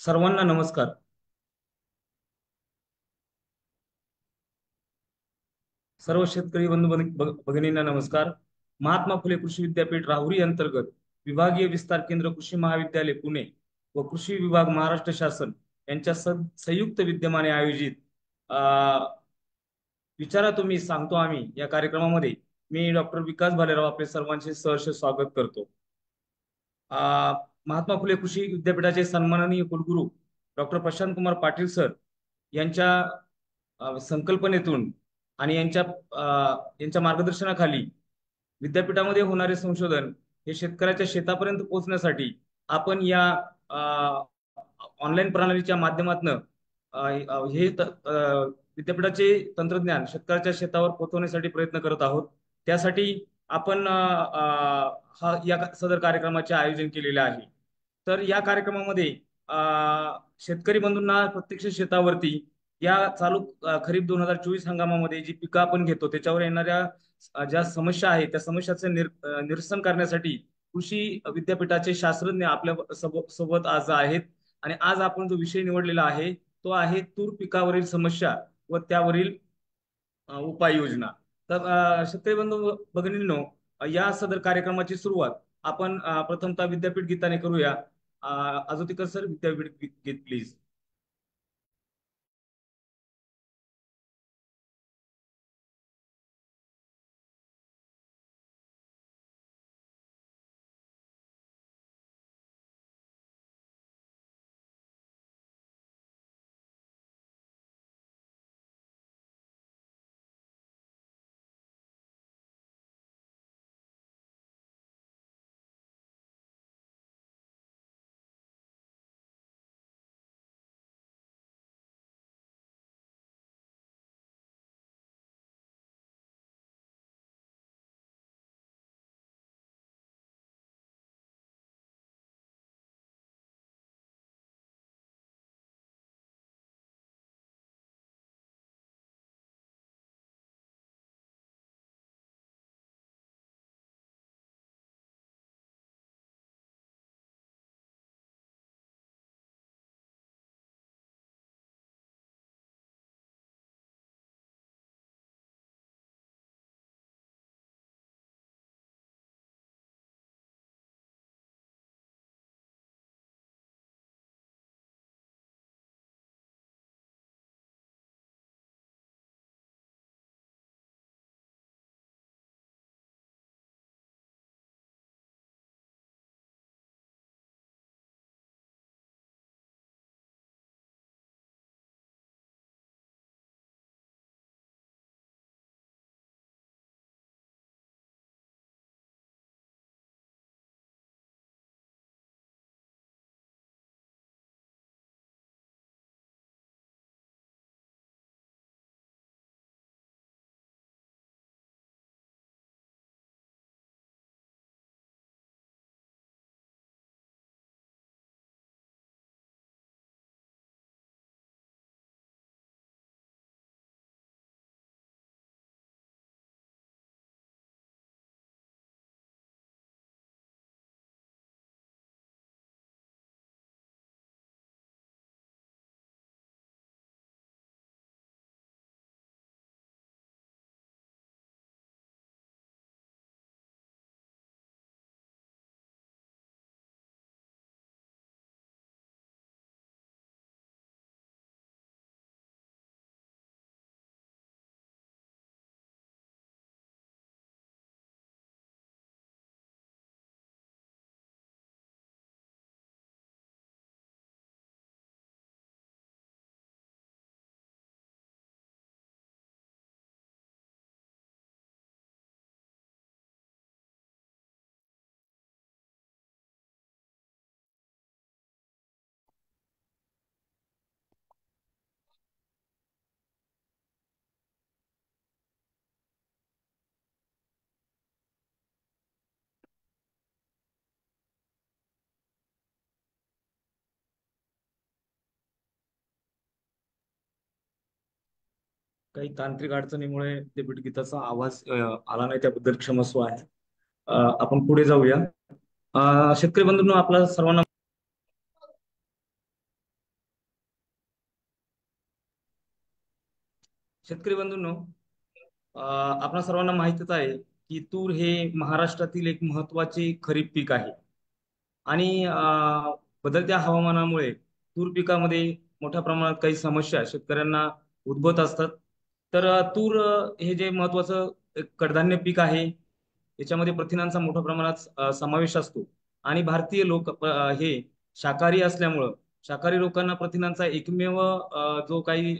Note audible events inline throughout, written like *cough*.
सर्वांना नमस्कार. सर्व शेतकरी बंधू भगिनींना नमस्कार. महात्मा फुले कृषी विद्यापीठ राहुरी अंतर्गत विभागीय विस्तार केंद्र कृषी महाविद्यालय पुणे व कृषी विभाग महाराष्ट्र शासन यांच्या संयुक्त विद्यमाने आयोजित विचारा तुम्ही सांगतो आम्ही या कार्यक्रमामध्ये. मी डॉक्टर विकास भालेराव आपले सर्वांचे सहर्ष स्वागत करतो. महात्मा फुले कृषी विद्यापीठाचे सन्माननीय कुलगुरू डॉक्टर प्रशांत कुमार पाटील सर यांच्या संकल्पनेतून आणि यांच्या यांच्या मार्गदर्शनाखाली विद्यापीठामध्ये होणारे संशोधन हे शेतकऱ्याच्या शेतापर्यंत पोहोचण्यासाठी आपण या ऑनलाईन प्रणालीच्या माध्यमातून हे विद्यापीठाचे तंत्रज्ञान शेतकऱ्याच्या शेतावर पोहोचवण्यासाठी प्रयत्न करत आहोत. त्यासाठी आपण हा या सदर कार्यक्रमाचे आयोजन केलेले आहे. तर या कार्यक्रमामध्ये अ, शेतकरी बंधूंना प्रत्यक्ष शेतावरती या चालू खरीप दोन हजार चोवीस हंगामामध्ये जी पिकं आपण घेतो त्याच्यावर येणाऱ्या ज्या समस्या आहेत त्या समस्याचे निर निरसन करण्यासाठी कृषी विद्यापीठाचे शास्त्रज्ञ आपल्यासोबत आज आहेत. आणि आज आपण जो विषय निवडलेला आहे तो आहे तूर पिकावरील समस्या व त्यावरील उपाययोजना. तर अ, शेतकरी बंधू भगिनींनो या सदर कार्यक्रमाची सुरुवात आपण प्रथमतः विद्यापीठ गीताने करूया. अजोतिकर सर विद्यापीठ गीत गीत प्लीज काही तांत्रिक अडचणीमुळे ते गीताचा आवाज आला नाही त्याबद्दल क्षमस्व आहे. आपण पुढे जाऊया. शेतकरी बंधूंना आपला सर्वांना शेतकरी बंधूंनो आपल्या सर्वांना माहितच आहे की तूर हे महाराष्ट्रातील एक महत्त्वाचे खरीप पीक आहे. आणि बदलत्या हवामानामुळे तूर पिकामध्ये मोठ्या प्रमाणात काही समस्या शेतकऱ्यांना उद्भवत असतात. तर तूर हे जे महत्वाचं कडधान्य पीक आहे याच्यामध्ये प्रथिनांचा मोठ्या प्रमाणात समावेश असतो. आणि भारतीय लोक हे शाकाहारी असल्यामुळं शाकाहारी लोकांना प्रथिनांचा एकमेव जो काही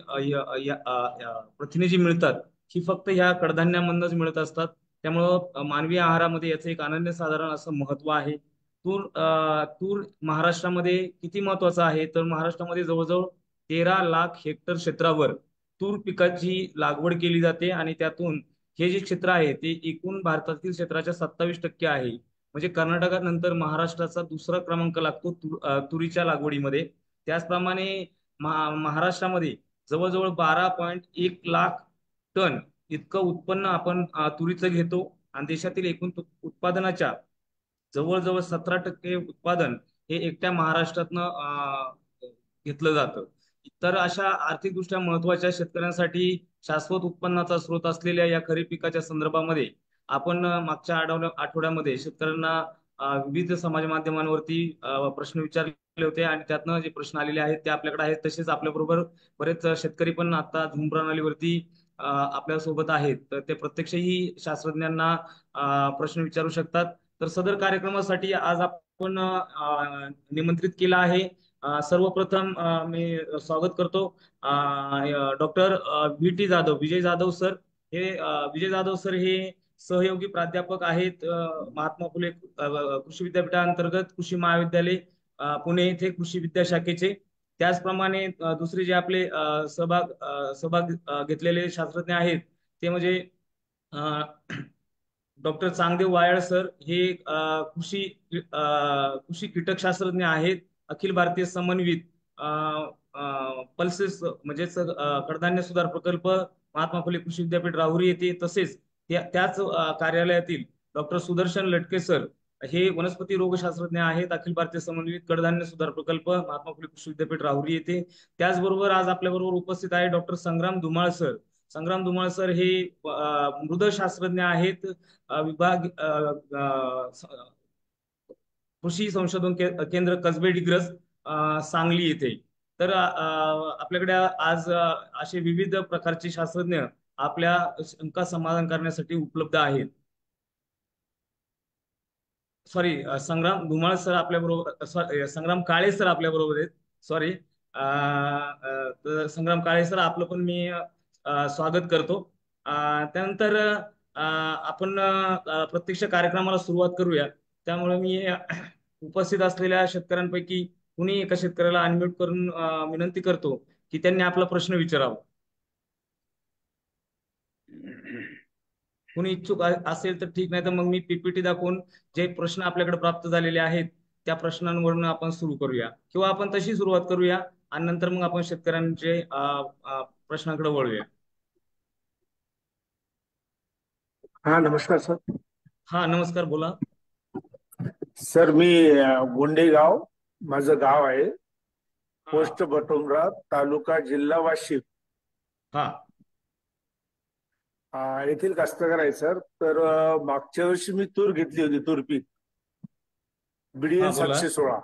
प्रथिने जी मिळतात ही फक्त ह्या कडधान्यामधूनच मिळत असतात. त्यामुळं मानवी आहारामध्ये याचं एक अनन्यसाधारण असं महत्त्व आहे. तूर तूर महाराष्ट्रामध्ये किती महत्त्वाचा आहे? तर महाराष्ट्रामध्ये जवळजवळ तेरा लाख हेक्टर क्षेत्रावर तूर पिकाची लागवड केली जाते आणि त्यातून हे जे क्षेत्र आहे ते एकूण भारतातील क्षेत्राच्या सत्तावीस टक्के आहे. म्हणजे कर्नाटकानंतर महाराष्ट्राचा दुसरा क्रमांक लागतो तुरीच्या लागवडीमध्ये. त्याचप्रमाणे महाराष्ट्रामध्ये जवळजवळ बारा पॉईंट एक लाख टन इतकं उत्पन्न आपण तुरीचं घेतो. आणि देशातील एकूण उत्पादनाच्या जवळजवळ सतरा टक्के उत्पादन हे एकट्या महाराष्ट्रातनं घेतलं जातं. तर अशा आर्थिकदृष्ट्या महत्त्वाच्या शेतकऱ्यांसाठी शाश्वत उत्पन्नाचा स्रोत असलेल्या या खरीप पिकाच्या संदर्भामध्ये आपण मागच्या आठवड्यामध्ये शेतकऱ्यांना विविध समाज माध्यमांवरती प्रश्न विचारले होते आणि त्यातनं जे प्रश्न आलेले आहेत ते आपल्याकडे आहेत. तसेच आपल्याबरोबर बरेच शेतकरी पण आता झूम प्रणालीवरती आपल्यासोबत आहेत. तर ते प्रत्यक्षही शास्त्रज्ञांना प्रश्न विचारू शकतात. तर सदर कार्यक्रमासाठी आज आपण निमंत्रित केला आहे. सर्वप्रथम मी स्वागत करतो. Doctor V. T. Jadhav Vijay Jadhav sir. हे विजय जाधव सर हे सहयोगी प्राध्यापक आहेत महात्मा फुले कृषी विद्यापीठाअंतर्गत कृषी महाविद्यालय पुणे येथे कृषी विद्याशाखेचे त्याचप्रमाणे दुसरे जे आपले सहभाग सहभाग घेतलेले शास्त्रज्ञ आहेत ते म्हणजे डॉक्टर चांगदेव वायाळ सर. हे कृषी कृषी कीटकशास्त्रज्ञ आहेत. अखिल भारतीय समन्वित पल्सेस म्हणजेच कडधान्य सुधार प्रकल्प महात्मा फुले कृषी विद्यापीठ राहुरी येथे तसेच त्याच कार्यालयातील डॉक्टर सुदर्शन लटके सर हे वनस्पती रोगशास्त्रज्ञ आहेत. अखिल भारतीय समन्वित कडधान्य सुधार प्रकल्प महात्मा फुले कृषी विद्यापीठ राहुरी येथे. त्याचबरोबर आज आपल्याबरोबर उपस्थित आहे doctor Sangram Dhumal sir. Sangram Dhumal sir हे मृदशास्त्रज्ञ आहेत. विभाग कृषी संशोधन केंद्र कसबे डिग्रज सांगली येथे. तर आपल्याकडे आज असे विविध प्रकारचे शास्त्रज्ञ आपल्या शंका समाधान करण्यासाठी उपलब्ध आहेत. सॉरी संग्राम धुमाळ सर आपल्या बरोबर संग्राम काळे सर आपल्या बरोबर आहेत. सॉरी संग्राम काळे सर आपलं पण मी स्वागत करतो. त्यानंतर आपण प्रत्यक्ष कार्यक्रमाला सुरुवात करूया. त्यामुळे मी *clears throat* उपस्थित असलेल्या शेतकऱ्यांपैकी कुणी एका शेतकऱ्याला अनम्यूट करून विनंती करतो की त्यांनी आपला प्रश्न विचारावा. कुणी इच्छुक असेल तर ठीक नाही तर मग मी पीपीटी दाखवून जे प्रश्न आपल्याकडे प्राप्त झालेले आहेत त्या प्रश्नांवरून आपण सुरू करूया. किंवा आपण तशी सुरुवात करूया आणि नंतर मग आपण शेतकऱ्यांचे प्रश्नांकडे वळूया. हा नमस्कार सर. हा नमस्कार बोला. सर मी गोंडेगाव माझं गाव आहे. पोस्ट बटोमरा तालुका जिल्हा वाशिम. हा. येथील कास्तकार आहे सर. तर मागच्या वर्षी मी तूर घेतली होती तूर पीक बीडीएन सातशे सोळा.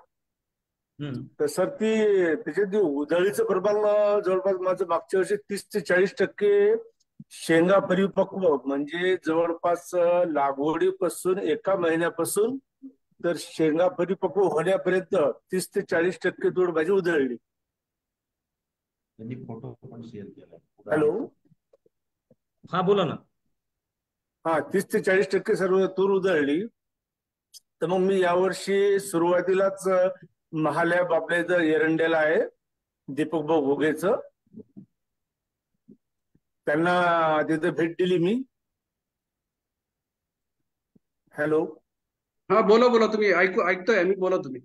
तर सर ती त्याच्यात उधळीचं प्रमाण जवळपास माझं मागच्या वर्षी तीस ते चाळीस टक्के शेंगा परिपक्व म्हणजे जवळपास लागवडीपासून एका महिन्यापासून तर शेंगा परिपक्व होण्यापर्यंत तीस ते चाळीस टक्के तूर भाजी उधळली. फोटो पण शेअर केला. हॅलो? हा बोला ना. हा तीस ते चाळीस टक्के सर्व तूर उधळली. तर मग मी यावर्षी सुरुवातीलाच महालॅब आपल्या इथं एरंड्याला आहे दीपक भाऊ भोगेच. त्यांना तिथे भेट दिली मी. हॅलो? हा बोला बोला तुम्ही ऐकू ऐकतोय मी बोला तुम्ही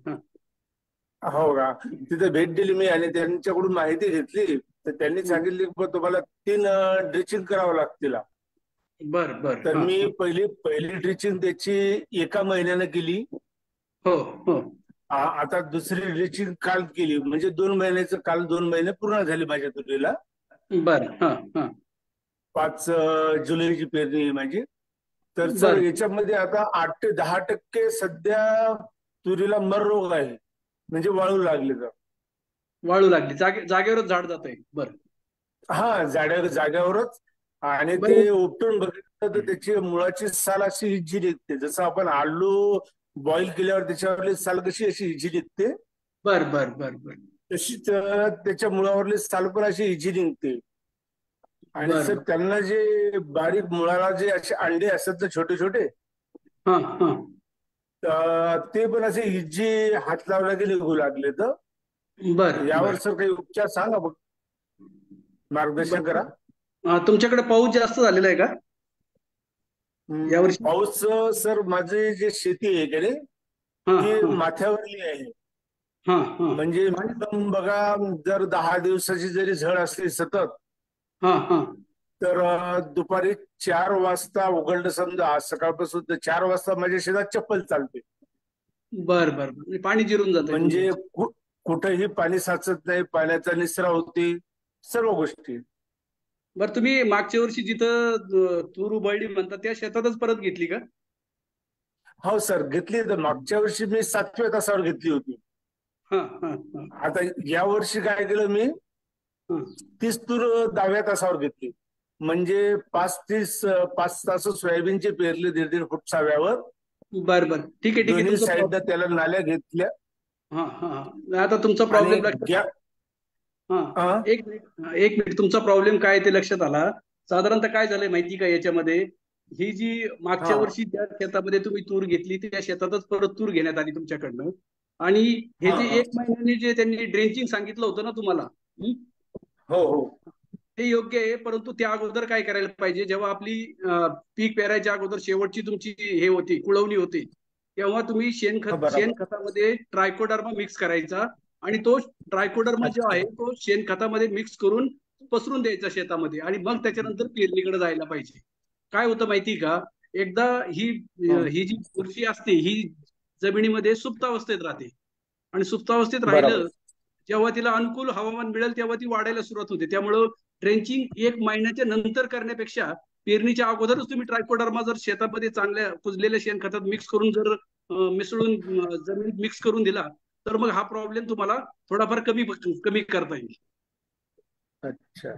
हो. का? तिथे भेट दिली मी आणि त्यांच्याकडून माहिती घेतली. तर त्यांनी सांगितली की तुम्हाला तीन ड्रिचिंग करावं लागतील. बर बर तर मी पहिली पहिली ड्रिचिंग त्याची एका महिन्यानं केली. हो हो. आता दुसरी ड्रिचिंग काल केली. म्हणजे दोन महिन्याचं काल दोन महिने पूर्ण झाले माझ्या तुरीला बर हा पाच जुलैची पेरणी आहे माझी. तर सर. याच्यामध्ये आता आठ ते दहा टक्के सध्या तुरीला मर रोग आहे. म्हणजे वाळू लागले तर. वाळू लागली. जागे जागेवरच झाड जात आहे. बरं. हा जाड्या जाग्यावरच आणि. ते उपटून बघितलं तर त्याची मुळाची साल अशी हिजी निघते जसं आपण आलू बॉईल केल्यावर त्याच्यावरली साल कशी अशी हिजी निघते बर बर बर बर. तशीच त्याच्या मुळावरली साल पण अशी हिजी निघते. आणि बरं. सर त्यांना जे बारीक मुळाला जे असे अंडे असतात ना छोटे छोटे हा हा. ते पण असे हिजी हात लावला की निघू लागले तर? बर यावर सर काही उपचार सांगा बघ मार्गदर्शन करा. तुमच्याकडे पाऊस जास्त झालेला आहे का? यावर्षी- पाऊस सर माझे जे शेती आहे की नाही हा ती हा. माथ्यावरली आहे. हा हा. म्हणजे एकदम बघा जर दहा दिवसाची जरी झड असली सतत तर दुपारी चार वाजता उघडलं समजा आज सकाळपासून तर चार वाजता माझ्या शेतात चप्पल चालते. बर बर. म्हणजे पाणी जिरून जात म्हणजे कुठेही पाणी साचत नाही पाण्याचा निचरा होते सर्व गोष्टी. बर तुम्ही मागच्या वर्षी जिथं तूर उबळली म्हणतात त्या शेतातच परत घेतली का? हो सर घेतली तर मागच्या वर्षी मी सातव्या तासावर घेतली होती. आता या वर्षी काय केलं मी. तीस तूर दहाव्या तासावर घेतली. म्हणजे पाच तीस पाच तास सोयाबीनचे पेरले दीड दीड फूट साव्यावर. बर बर. ठीक आहे ठीक आहे. साईडला प्रॉब्लेम- त्याला नाल्या घेतल्या. हा हा हा. आता तुमचा प्रॉब्लेम? एक मिनिट एक मिनिट. तुमचा प्रॉब्लेम काय ते लक्षात आला. साधारणतः काय झालंय माहिती का याच्यामध्ये? ही जी मागच्या. वर्षी ज्या शेतामध्ये तुम्ही तूर घेतली त्या शेतातच परत तूर घेण्यात आली तुमच्याकडनं. आणि हे जे. एक महिन्याने जे त्यांनी ड्रेंचिंग सांगितलं होतं ना तुम्हाला हं? हो हो ते योग्य आहे परंतु त्या अगोदर काय करायला पाहिजे जेव्हा आपली पीक पेरायच्या अगोदर शेवटची तुमची हे होती कुळवणी होती तेव्हा तुम्ही शेणखत. शेणखतामध्ये ट्रायकोडर्मा मिक्स करायचा आणि तो ट्रायकोडर्मा जो आहे तो शेणखतामध्ये मिक्स करून पसरून द्यायचा शेतामध्ये आणि मग त्याच्यानंतर पेरणीकडे जायला पाहिजे काय होतं माहिती का एकदा ही हो. ही जी बुरशी असते ही जमिनीमध्ये सुप्तावस्थेत राहते आणि सुप्तावस्थेत. राहिलं जेव्हा तिला अनुकूल हवामान मिळेल तेव्हा ती वाढायला सुरुवात होते. त्यामुळं ट्रेंचिंग एक महिन्याच्या नंतर करण्यापेक्षा पेरणीच्या अगोदरच तुम्ही ट्रायकोडर्मा जर शेतामध्ये चांगल्या कुजलेल्या शेणखतात मिक्स करून जर मिसळून जमिनीत मिक्स करून दिला तर मग हा प्रॉब्लेम तुम्हाला थोडाफार कमी कमी करता येईल. अच्छा.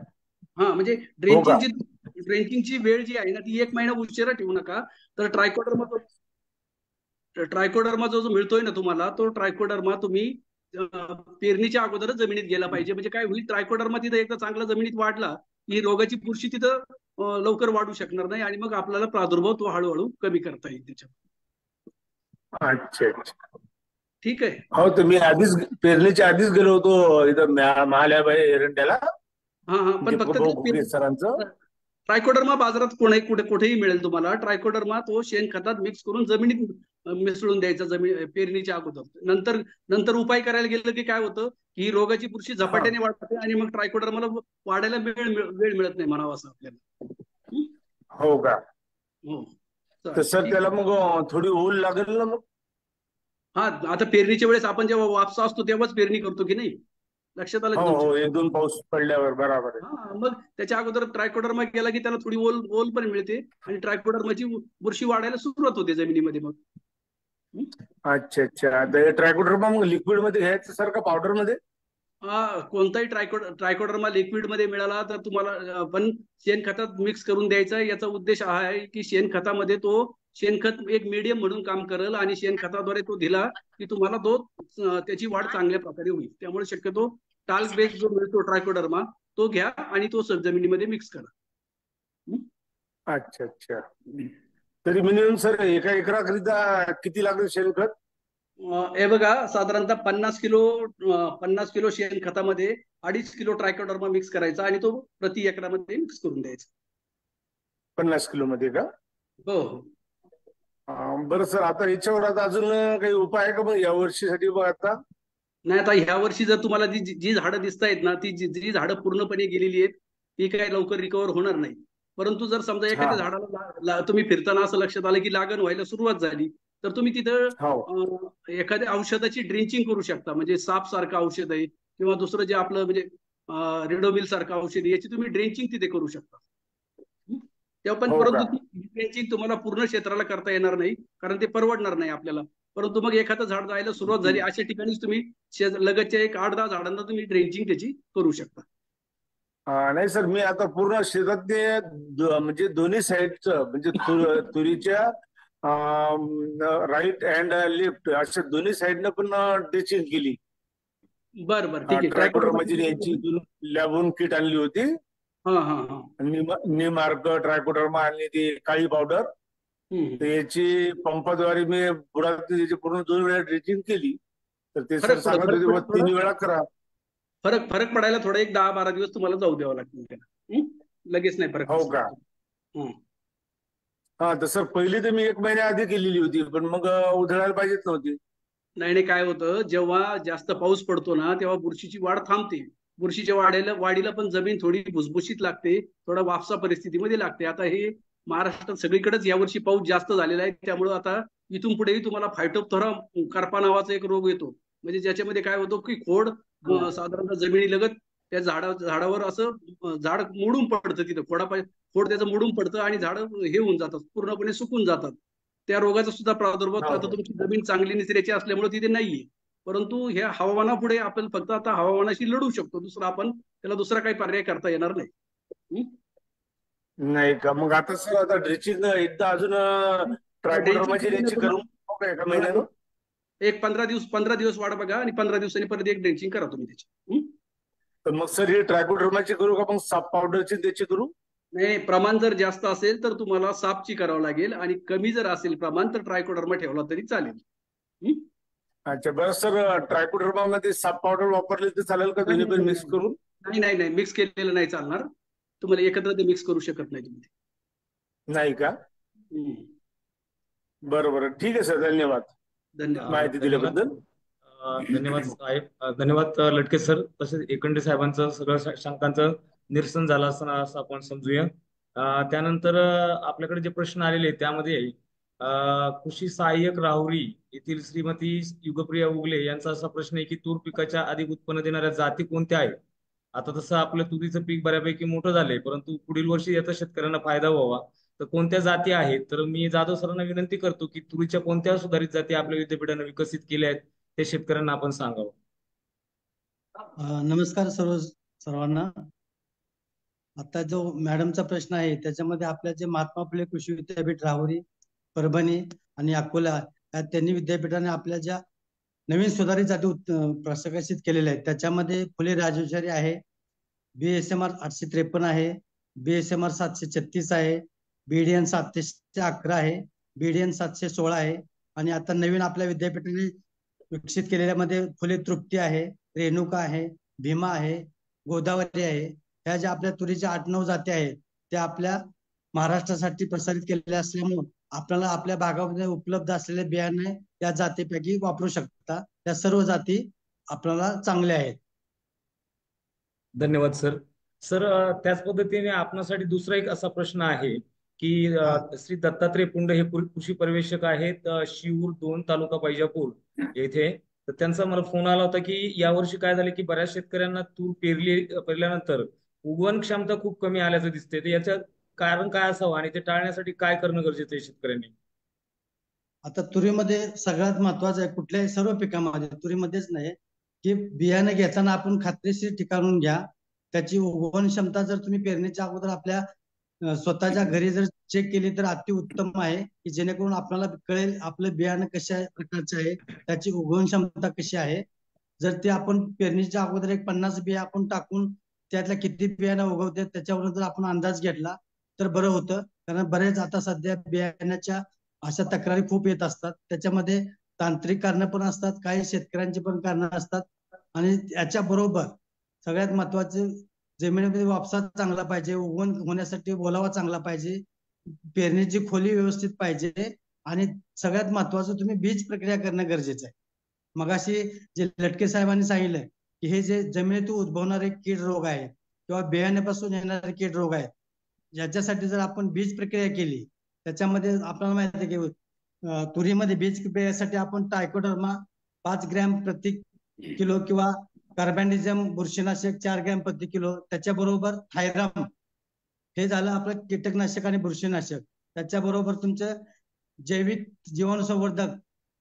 हा म्हणजे हो ड्रेंचिंगची ड्रेंचिंगची वेळ जी आहे ना ती एक महिना उशिरा ठेवू नका. तर ट्रायकोडर्मा ट्रायकोडर्मा जो जो मिळतोय ना तुम्हाला तो ट्रायकोडर्मा तुम्ही पेरणीच्या अगोदरच जमिनीत गेला पाहिजे. म्हणजे काय होईल? ट्रायकोडर्मा तिथं एकदा चांगला जमिनीत वाढला की रोगाची पुरशी तिथं लवकर वाढू शकणार नाही आणि मग आपल्याला प्रादुर्भाव तो हळूहळू कमी करता येईल त्याच्यात अच्छा अच्छा. ठीक आहे? हो तर मी आधीच पेरणीच्या आधीच गेलो होतो इथं महाल्याबाई एरंड्याला. हा हा. पण फक्त दीपक ते घुगे सरांचं. ट्रायकोडर्मा बाजारात कोणी कुठे कुठेही मिळेल तुम्हाला. ट्रायकोडर्मा तो शेणखतात मिक्स करून जमिनीत मिसळून द्यायचा जमीन पेरणीच्या अगोदर. नंतर नंतर उपाय करायला गेलं की काय होतं की ही रोगाची पुरशी झपाट्याने वाढते आणि मग ट्रायकोडर्माला वाढायला वेळ वेळ मिळत नाही म्हणावं असं आपल्याला. हो? का? हो. सर. त्याला मग थोडी ओल लागेल ना मग? हा आता पेरणीच्या वेळेस आपण जेव्हा वापसा असतो तेव्हाच पेरणी करतो की नाही? लक्षात आलं हो का तुमच्या? हो एक दोन पाऊस पडल्यावर बराबर मग त्याच्या अगोदर ट्रायकोडर्मा गेला की त्याला थोडी ओल ओल पण मिळते आणि ट्रायकोडर्माची बुरशी वाढायला सुरुवात होते जमिनीमध्ये मग. अच्छा अच्छा. ट्रायकोडर्मा मग लिक्विडमध्ये घ्यायचं सर का पावडरमध्ये कोणताही ट्रायकोड ट्रायकोडर्मा लिक्विडमध्ये मिळाला तर तुम्हाला पण शेणखतात मिक्स करून द्यायचा. याचा उद्देश हा आहे की शेणखतामध्ये तो शेणखत एक मीडियम म्हणून काम करेल आणि शेणखताद्वारे तो दिला की तुम्हाला तो त्याची वाढ चांगल्या प्रकारे होईल. त्यामुळे शक्यतो टाल्क बेस जो मिळतो ट्रायकोडर्मा तो घ्या आणि तो जमिनीमध्ये मिक्स करा. अच्छा अच्छा. तरी मिनिमम सर एका एकराकरिता किती लागेल शेणखत हे बघा साधारणतः पन्नास किलो पन्नास किलो शेणखतामध्ये अडीच किलो ट्रायकोडर्मा मिक्स करायचा आणि तो प्रति एकरामध्ये मिक्स करून द्यायचा. पन्नास किलो मध्ये का? हो हो. अं, बरं सर आता याच्यावर आता अजून काही उपाय आहे का मग या वर्षीसाठी बघ आता? नाही आता ह्या वर्षी जर तुम्हाला जी जी- झाडं दिसत आहेत ना ती जी जी झाडं पूर्णपणे गेलेली आहेत ती काय लवकर रिकवर होणार नाही परंतु जर समजा एखाद्या. झाडाला तुम्ही फिरताना असं लक्षात आलं की लागण व्हायला सुरुवात झाली तर तुम्ही तिथं हो. एखाद्या औषधाची ड्रिंचिंग करू शकता. म्हणजे साप सारखं औषध आहे किंवा दुसरं जे आपलं म्हणजे रिडोमिल सारखं औषध आहे याची तुम्ही ड्रिंचिंग तिथे करू शकता. तेव्हा पण हो? परंतु ड्रेंचिंग तुम्हाला पूर्ण क्षेत्राला करता येणार नाही कारण ते परवडणार नाही आपल्याला. परंतु मग एखादं झाड जायला सुरुवात झाली अशा ठिकाणीच तुम्ही लगतच्या एक आठ दहा झाडांना तुम्ही ड्रेंचिंग त्याची करू शकता. नाही सर मी आता पूर्ण शेतात ते द- म्हणजे दोन्ही साईडचं म्हणजे तु- तुरीच्या राईट अँड लेफ्ट अशा दोन्ही साईडनं पण ड्रेचिंग केली. बरं बरं ठीक आहे. यांची लॅबून किट आणली होती. हा हा हा. निमार्क ट्रायकोडर्मा आणि ती काळी पावडर. हम्म. तर याची पंपाद्वारे मी बुडात त्याची पूर्ण दोन वेळा ड्रेचिंग केली. तर ते सर फरक सांगत फरक होते "बुवा, पडत- तीन वेळा करा. फरक फरक पडायला थोडा एक दहा बारा दिवस तुम्हाला जाऊ द्यावं लागतील त्याला हं? लगेच नाही फरक हो. का? हं. तर सर पहिली तर मी एक महिन्या आधी केलेली होती पण मग उधळायला पाहिजेच नव्हती नाही नाही काय होतं जेव्हा जास्त पाऊस पडतो ना तेव्हा बुरशीची वाढ थांबते बुरशीच्या वाढीला वाढीला पण जमीन थोडी भुसभुशीत लागते थोडा वापसा परिस्थितीमध्ये लागते आता हे महाराष्ट्रात सगळीकडेच यावर्षी पाऊस जास्त झालेला आहे त्यामुळं आता इथून पुढेही तुम्हाला फायटोप्थोरा कार्पा नावाचा एक रोग येतो म्हणजे ज्याच्यामध्ये काय होतं की खोड साधारणतः जमिनी लगत त्या झाडा झाडावर असं झाड मोडून पडतं तिथं. खोडा खोड त्याचं मोडून पडतं आणि झाड हे होऊन जातात. पूर्णपणे सुकून जातात. त्या रोगाचा सुद्धा प्रादुर्भाव. आता तुमची जमीन चांगली निचऱ्याची असल्यामुळे तिथे नाहीये. परंतु ह्या हवामानापुढे आपण फक्त आता हवामानाशी लढू शकतो. दुसरं आपण त्याला दुसरा काही पर्याय करता येणार नाही. नाही का? मग आता सर आता ड्रेचिंग एकदा अजून ड्रेचिंग करून एका पंधरा दिवस पंधरा दिवस वाढ बघा आणि पंधरा दिवसांनी परत एक ड्रेंचिंग करा तुम्ही त्याची? तर मग सर हे ट्रायकोडर्माची करू का मग साप पावडरची त्याची करू? नाही प्रमाण जर जास्त असेल तर तुम्हाला सापची करावं लागेल आणि कमी जर असेल प्रमाण तर ट्रायकोडर्मा ठेवला तरी चालेल? अच्छा बरं सर ट्रायकोडर्मा मध्ये साप पावडर वापरली तर चालेल का दोन्ही मिक्स करून? नाही नाही नाही मिक्स केलेलं नाही चालणार. तुम्हाला एकत्र ते मिक्स करू शकत नाही तुम्ही. नाही का. बरं बरं. ठीक आहे सर धन्यवाद. धन्यवाद. माहिती दिल्याबद्दल. धन्यवाद. साहेब. धन्यवाद लटके सर. तसेच एकंदे साहेबांचं सगळं शंकांचं निरसन झालं असं असं आपण समजूया. त्यानंतर आपल्याकडे जे प्रश्न आलेले त्यामध्ये कृषी सहाय्यक राहुरी येथील श्रीमती युगप्रिया उगले यांचा असा प्रश्न आहे की तूर पिकाच्या अधिक उत्पन्न देणाऱ्या जाती कोणत्या आहेत? आता तसं आपलं तुरीचं पीक बऱ्यापैकी मोठं झालंय परंतु पुढील वर्षी याचा शेतकऱ्यांना फायदा व्हावा. तर कोणत्या जाती आहेत? तर मी जाधव सरांना विनंती करतो की तुरीच्या कोणत्या सुधारित जाती आपल्या विद्यापीठानं विकसित केल्या आहेत ते शेतकऱ्यांना आपण सांगावं. नमस्कार सर्व सर्वांना. आता जो मॅडमचा प्रश्न आहे त्याच्यामध्ये आपल्या जे महात्मा फुले कृषी विद्यापीठ राहुरी परभणी आणि अकोला या त्यांनी विद्यापीठाने आपल्या ज्या नवीन सुधारित जाती प्रकाशित केलेल्या आहेत त्याच्यामध्ये फुले राजेश्वरी आहे बी एस एम आर आठशे त्रेपन्न आहे बी एस एम आर सातशे छत्तीस आहे बीडीएन सातशे अकरा आहे बीडीएन सातशे सोळा आहे आणि आता नवीन आपल्या विद्यापीठाने विकसित केलेल्यामध्ये फुले तृप्ती आहे रेणुका आहे भीमा आहे गोदावरी आहे. ह्या ज्या आपल्या तुरीच्या आठ नऊ जाती आहेत त्या आपल्या महाराष्ट्रासाठी प्रसारित केलेल्या असल्यामुळे आपल्याला आपल्या भागामध्ये उपलब्ध असलेले बियाणे या जातीपैकी वापरू शकता. त्या सर्व जाती आपल्याला चांगल्या आहेत. धन्यवाद सर. सर त्याच पद्धतीने आपणासाठी दुसरा एक असा प्रश्न आहे. की श्री दत्तात्रय पुंड हे कृषी पर्यवेक्षक आहेत शिवूर शिऊर दोन तालुका बैजापूर येथे. तर त्यांचा मला फोन आला होता की यावर्षी काय झालं की बऱ्याच शेतकऱ्यांना तूर पेरली पेरल्यानंतर उगवण क्षमता खूप कमी आल्याचं दिसते तर याचं कारण काय असावं आणि ते टाळण्यासाठी काय करणं गरजेचं आहे शेतकऱ्यांनी? आता तुरीमध्ये सगळ्यात महत्वाचं आहे कुठल्याही सर्व पिकामध्ये तुरीमध्येच नाही की बियाणं घेताना आपण खात्रीशीर ठिकाणून घ्या. त्याची उगवण क्षमता जर तुम्ही पेरणीच्या अगोदर आपल्या स्वतःच्या घरी जर चेक केली तर अति उत्तम आहे की जेणेकरून आपल्याला कळेल आपलं बियाणं कशा प्रकारचं आहे त्याची उगवण क्षमता कशी आहे. जर ते आपण पेरणीच्या अगोदर एक पन्नास बिया आपण टाकून त्यातल्या किती बियाणं उगवते त्याच्यावरून जर आपण अंदाज घेतला तर बरं होतं. कारण बरेच आता सध्या बियाण्याच्या अशा तक्रारी खूप येत असतात. त्याच्यामध्ये तांत्रिक कारणं पण असतात काही शेतकऱ्यांची पण कारणं असतात. आणि याच्या बरोबर सगळ्यात महत्त्वाचे जमिनीमध्ये वापसा चांगला पाहिजे उगवण होण्यासाठी ओलावा चांगला पाहिजे पेरणीची खोली व्यवस्थित पाहिजे आणि सगळ्यात महत्वाचं तुम्ही बीज प्रक्रिया करणं गरजेचं आहे. मगाशी जे लटके साहेबांनी सांगितलं की हे जे जमिनीतून उद्भवणारे कीड रोग आहेत किंवा बियाण्यापासून येणारे कीड रोग आहेत याच्यासाठी जर आपण बीज प्रक्रिया केली त्याच्यामध्ये आपल्याला माहिती आहे की तुरीमध्ये बीज प्रक्रियेसाठी आपण टायकोडर्मा पाच ग्रॅम प्रति किलो किंवा कार्बॅनिझम बुरशीनाशक चार ग्रॅम प्रति किलो त्याच्याबरोबर थायराम हे झालं आपलं कीटकनाशक आणि बुरशीनाशक. त्याच्याबरोबर तुमचं जैविक जीवाणुसंवर्धक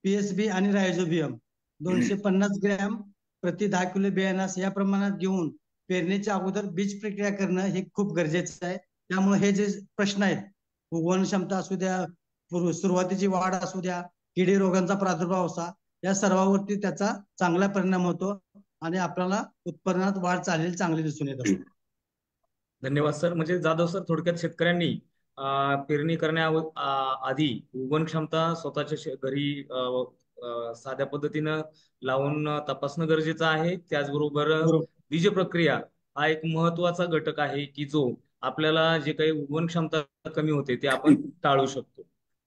पीएसबी आणि रायझोबियम. दोनशे पन्नास ग्रॅम प्रति दहा किलो बियाणास या प्रमाणात घेऊन पेरणीच्या अगोदर बीज प्रक्रिया करणं हे खूप गरजेचं आहे. त्यामुळे हे जे प्रश्न आहेत उगवण क्षमता असू द्या सुरुवातीची वाढ असू द्या किडी रोगांचा प्रादुर्भाव असा या सर्वांवरती त्याचा चांगला परिणाम होतो. आणि आपल्याला उत्पन्नात वाढ चालेल चांगली दिसून येत असते. धन्यवाद सर. म्हणजे जाधव सर थोडक्यात शेतकऱ्यांनी पेरणी करण्या आधी उगवण क्षमता स्वतःच्या घरी साध्या पद्धतीनं लावून तपासणं गरजेचं आहे. त्याचबरोबर बीज प्रक्रिया हा एक महत्त्वाचा घटक आहे की जो आपल्याला जे काही उगवण क्षमता कमी होते ते आपण टाळू शकतो.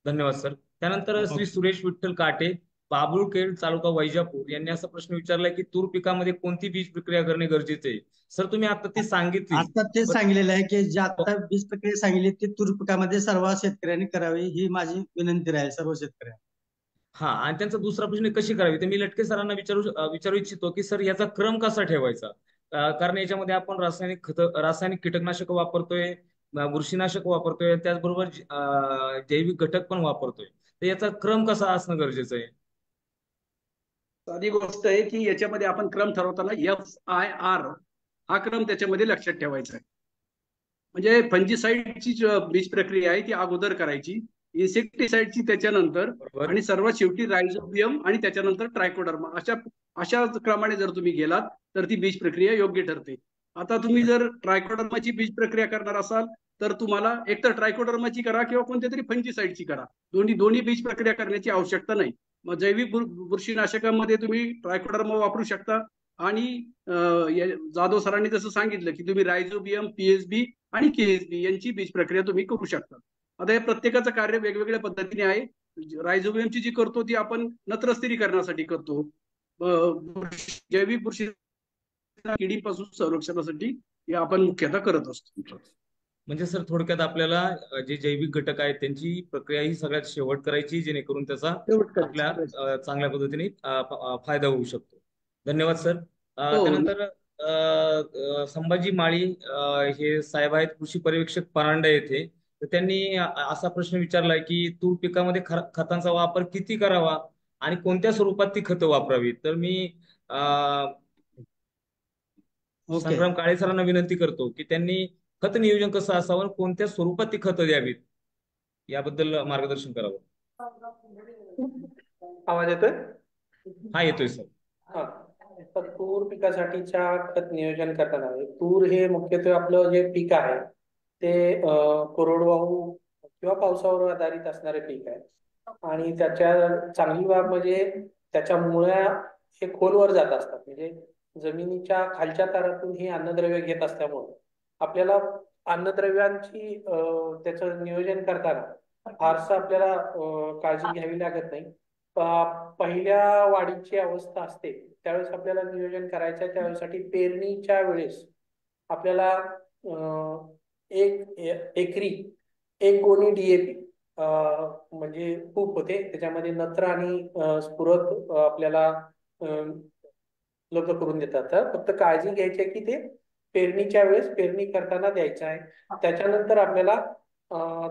धन्यवाद सर. त्यानंतर श्री सुरेश विठ्ठल काटे बाबुळखेड तालुका वैजापूर यांनी असा प्रश्न विचारलाय की तूर पिकामध्ये कोणती बीज प्रक्रिया करणे गरजेचे आहे? सर तुम्ही आता ते सांगितले. आता ते सांगितलेलं आहे की जे आता बीज प्रक्रिया सांगितली ती तूर पिकामध्ये सर्व शेतकऱ्यांनी करावी ही माझी विनंती राहील सर्व शेतकऱ्यांना. हा आणि त्यांचा दुसरा प्रश्न कशी करावी? तर मी लटके सरांना विचारू विचारू इच्छितो की सर याचा क्रम कसा ठेवायचा? कारण याच्यामध्ये आपण रासायनिक खत रासायनिक कीटकनाशक वापरतोय बुरशीनाशक वापरतोय त्याचबरोबर जैविक घटक पण वापरतोय. तर याचा क्रम कसा असणं गरजेचं आहे? साधी गोष्ट आहे की याच्यामध्ये आपण क्रम ठरवताना एफ आय आर हा क्रम त्याच्यामध्ये लक्षात ठेवायचा आहे. म्हणजे फंजीसाईडची बीज प्रक्रिया आहे ती अगोदर करायची इन्सेक्टिसाइडची त्याच्यानंतर आणि सर्वात शेवटी रायझोबियम आणि त्याच्यानंतर ट्रायकोडर्मा अशा अशा क्रमाने जर तुम्ही गेलात तर ती बीज प्रक्रिया योग्य ठरते. आता तुम्ही जर ट्रायकोडर्माची बीज प्रक्रिया करणार असाल तर तुम्हाला एकतर ट्रायकोडर्माची करा किंवा कोणत्या तरी फंजीसाईडची करा. दोन्ही दोन्ही बीज प्रक्रिया करण्याची आवश्यकता नाही. जैविक बुरशीनाशकामध्ये तुम्ही ट्रायकोडर्मा वापरू शकता. आणि जाधव सरांनी जसं सांगितलं की तुम्ही रायझोबियम पीएसबी आणि केएसबी यांची बीज प्रक्रिया तुम्ही करू शकता. आता हे प्रत्येकाचं कार्य वेगवेगळ्या पद्धतीने आहे. रायझोबियमची जी करतो ती आपण नत्रस्थिरीकरणासाठी करतो. जैविक बुरशी किडीपासून संरक्षणासाठी हे आपण मुख्यतः करत असतो. म्हणजे सर थोडक्यात आपल्याला जे जैविक घटक आहेत त्यांची प्रक्रिया ही सगळ्यात शेवट करायची जेणेकरून त्याचा आपल्या चांगल्या पद्धतीने फायदा होऊ शकतो. धन्यवाद सर. हो. त्यानंतर संभाजी माळी हे साहेब आहेत कृषी पर्यवेक्षक परांडा येथे. तर त्यांनी असा प्रश्न विचारलाय की तूर पिकामध्ये खतांचा वापर किती करावा आणि कोणत्या स्वरूपात ती खतं वापरावी तर मी संग्राम काळे सरांना विनंती करतो की त्यांनी खत नियोजन कसं असावं? कोणत्या स्वरूपात ती खतं द्यावीत? याबद्दल मार्गदर्शन करावं. आवाज येतोय? हा येतोय सर. तर तूर पिकासाठीच्या खत नियोजन करताना तूर हे मुख्यत्वे आपलं जे पीक आहे ते कोरडवाहू किंवा पावसावर आधारित असणारे पीक आहे. आणि त्याच्या चांगली बाब म्हणजे त्याच्या मुळ्या हे खोलवर जात असतात. म्हणजे जमिनीच्या खालच्या तारातून ही अन्नद्रव्य घेत असल्यामुळे. आपल्याला अन्नद्रव्यांची त्याचं नियोजन करताना फारसं आपल्याला काळजी घ्यावी लागत नाही. पहिल्या वाढीची अवस्था असते त्यावेळेस आपल्याला नियोजन करायचं त्यावेळेसाठी पेरणीच्या वेळेस आपल्याला एक एकरी एक गोणी डीएपी म्हणजे खूप होते. त्याच्यामध्ये नत्र आणि स्फुरत आपल्याला उपलब्ध करून देतात. फक्त काळजी घ्यायची आहे की ते पेरणीच्या वेळेस पेरणी करताना द्यायचं आहे. त्याच्यानंतर आपल्याला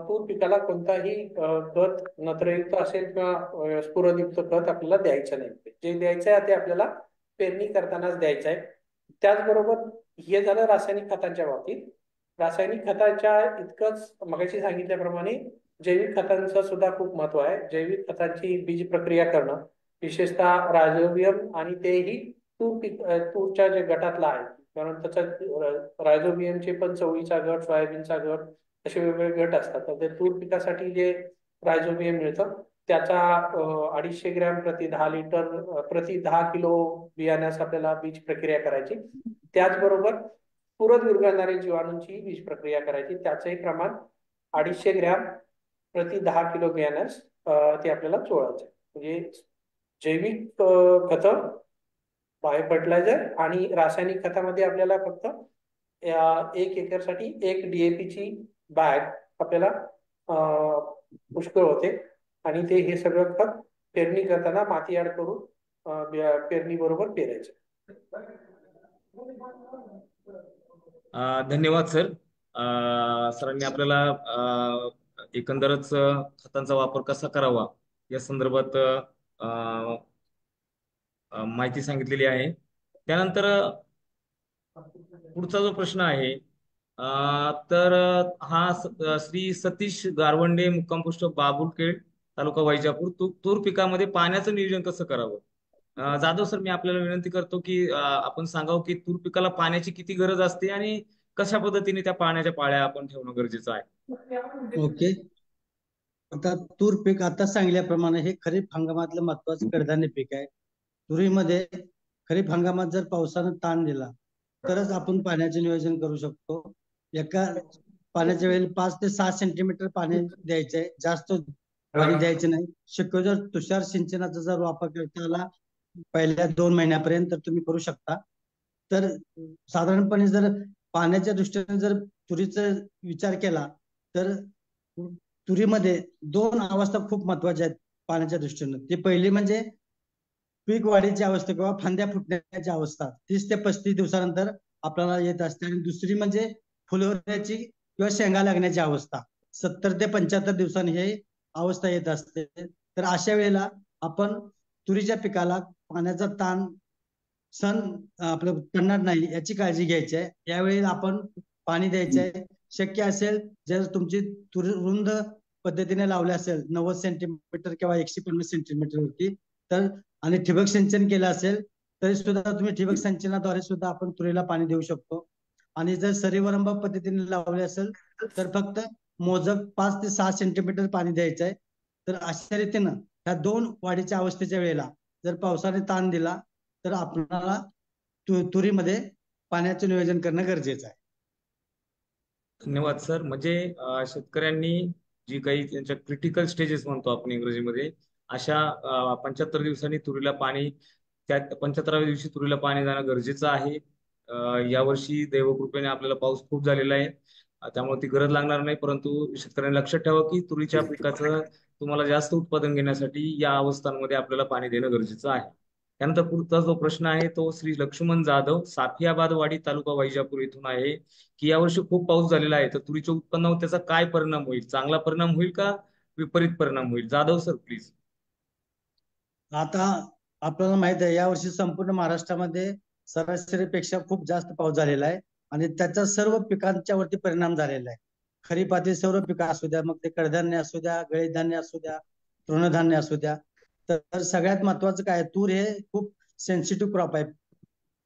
तूर पिकाला कोणताही खत नत्रयुक्त असेल किंवा स्फुरदयुक्त खत आपल्याला द्यायचं नाही. जे द्यायचं आहे ते आपल्याला पेरणी करतानाच द्यायचं आहे. त्याचबरोबर हे झालं रासायनिक खतांच्या बाबतीत. रासायनिक खताच्या इतकंच मगाशी सांगितल्याप्रमाणे जैविक खतांचं सुद्धा खूप महत्त्व आहे. जैविक खतांची बीज प्रक्रिया करणं विशेषतः राजोबियम आणि तेही तूर पीक तूरच्या जे गटातला आहे कारण त्याचा रायझोबियमचे पण चवळीचा गट सोयाबीनचा गट असे वेगवेगळे गट असतात. तर ते तूर पिकासाठी जे रायझोबियम मिळतं त्याचा अडीचशे ग्रॅम प्रति दहा लिटर प्रति दहा किलो बियाण्यास आपल्याला बीज प्रक्रिया करायची. त्याचबरोबर पुरत विरघळणाऱ्या जीवाणूंची बीज प्रक्रिया करायची. त्याचंही प्रमाण अडीचशे ग्रॅम प्रति दहा किलो बियाण्यास ते आपल्याला चोळायचं म्हणजे जैविक खतं बायो फर्टिलायझर आणि रासायनिक खतामध्ये आपल्याला फक्त एक एकरसाठी एक डीएपीची बॅग आपल्याला पुष्कळ होते. आणि ते हे सगळं खत पेरणी करताना माती ऍड करून पेरणी बरोबर पेरायचं. धन्यवाद सर. सरांनी आपल्याला एकंदरच खतांचा वापर कसा करावा या संदर्भात माहिती सांगितलेली आहे. त्यानंतर पुढचा जो प्रश्न आहे तर हा श्री सतीश गारवंडे मुक्काम पोस्ट बाबुलखेड तालुका वैजापूर. तूर पिकामध्ये पाण्याचं नियोजन कसं करावं? जाधव सर मी आपल्याला विनंती करतो की आपण सांगावं की तूर पिकाला पाण्याची किती गरज असते आणि कशा पद्धतीने त्या पाण्याच्या पाळ्या आपण ठेवणं गरजेचं आहे? ओके. आता तूर पीक आता सांगल्याप्रमाणे हे खरीप हंगामातलं महत्वाचं कडधान्य पीक आहे. तुरीमध्ये खरीप हंगामात जर पावसानं ताण दिला तरच आपण पाण्याचे नियोजन करू शकतो. एका पाण्याच्या वेळेला पाच ते सहा सेंटीमीटर पाणी द्यायचंय जास्त पाणी द्यायचं नाही. शक्य जर तुषार सिंचनाचा जर वापर करता आला पहिल्या दोन महिन्यापर्यंत तर तुम्ही करू शकता. तर साधारणपणे जर पाण्याच्या दृष्टीने जर तुरीचा विचार केला तर तुरीमध्ये दोन अवस्था खूप महत्त्वाच्या आहेत पाण्याच्या दृष्टीनं. ती पहिली म्हणजे पीक वाढीची अवस्था किंवा फांद्या फुटण्याची अवस्था तीस ते पस्तीस दिवसानंतर आपल्याला येत असते. आणि दुसरी म्हणजे फुलवण्याची किंवा शेंगा लागण्याची अवस्था सत्तर ते पंच्याहत्तर दिवसांनी हे अवस्था येत असते. तर अशा वेळेला आपण तुरीच्या पिकाला पाण्याचा ताण सण आपलं पडणार नाही याची काळजी घ्यायची आहे. यावेळी आपण पाणी द्यायचे आहे. शक्य असेल जर तुमची तुर रुंद पद्धतीने लावले असेल नव्वद सेंटीमीटर किंवा एकशे पन्नास सेंटीमीटर वरती तर आणि ठिबक सिंचन केलं असेल तरी सुद्धा तुम्ही ठिबक सिंचनाद्वारे सुद्धा आपण तुरीला पाणी देऊ शकतो. आणि जर सरीवरंब पद्धतीने लावले असेल तर फक्त मोजक पाच ते सहा सेंटीमीटर पाणी द्यायचं आहे. तर अशा रीतीनं ह्या दोन वाढीच्या अवस्थेच्या वेळेला जर पावसाने ताण दिला तर आपल्याला तुरीमध्ये पाण्याचं नियोजन करणं गरजेचं आहे. धन्यवाद सर. म्हणजे शेतकऱ्यांनी जी काही त्यांच्या क्रिटिकल स्टेजेस म्हणतो आपण इंग्रजीमध्ये अशा पंच्याहत्तर दिवसांनी तुरीला पाणी त्या पंच्याहत्तराव्या दिवशी तुरीला पाणी जाणं गरजेचं आहे. यावर्षी देवकृपेने आपल्याला पाऊस खूप झालेला आहे. त्यामुळे ती गरज लागणार नाही परंतु शेतकऱ्यांनी लक्षात ठेवा की तुरीच्या पिकाचं तुम्हाला जास्त उत्पादन घेण्यासाठी या अवस्थांमध्ये आपल्याला पाणी देणं गरजेचं आहे. त्यानंतर पुढचा जो प्रश्न आहे तो श्री लक्ष्मण जाधव साफियाबादवाडी तालुका वैजापूर इथून आहे की यावर्षी खूप पाऊस झालेला आहे. तर तुरीच्या उत्पन्नावर त्याचा काय परिणाम होईल? चांगला परिणाम होईल का विपरीत परिणाम होईल? जाधव सर प्लीज आता आपल्याला माहीत आहे यावर्षी संपूर्ण महाराष्ट्रामध्ये सरासरीपेक्षा खूप जास्त पाऊस झालेला आहे आणि त्याचा सर्व पिकांच्या वरती परिणाम झालेला आहे. खरीपातील सर्व पिकं असू द्या मग ते कडधान्य असू द्या गळीधान्य असू द्या तृणधान्य असू द्या. तर सगळ्यात महत्वाचं काय तूर हे खूप सेन्सिटिव्ह क्रॉप आहे.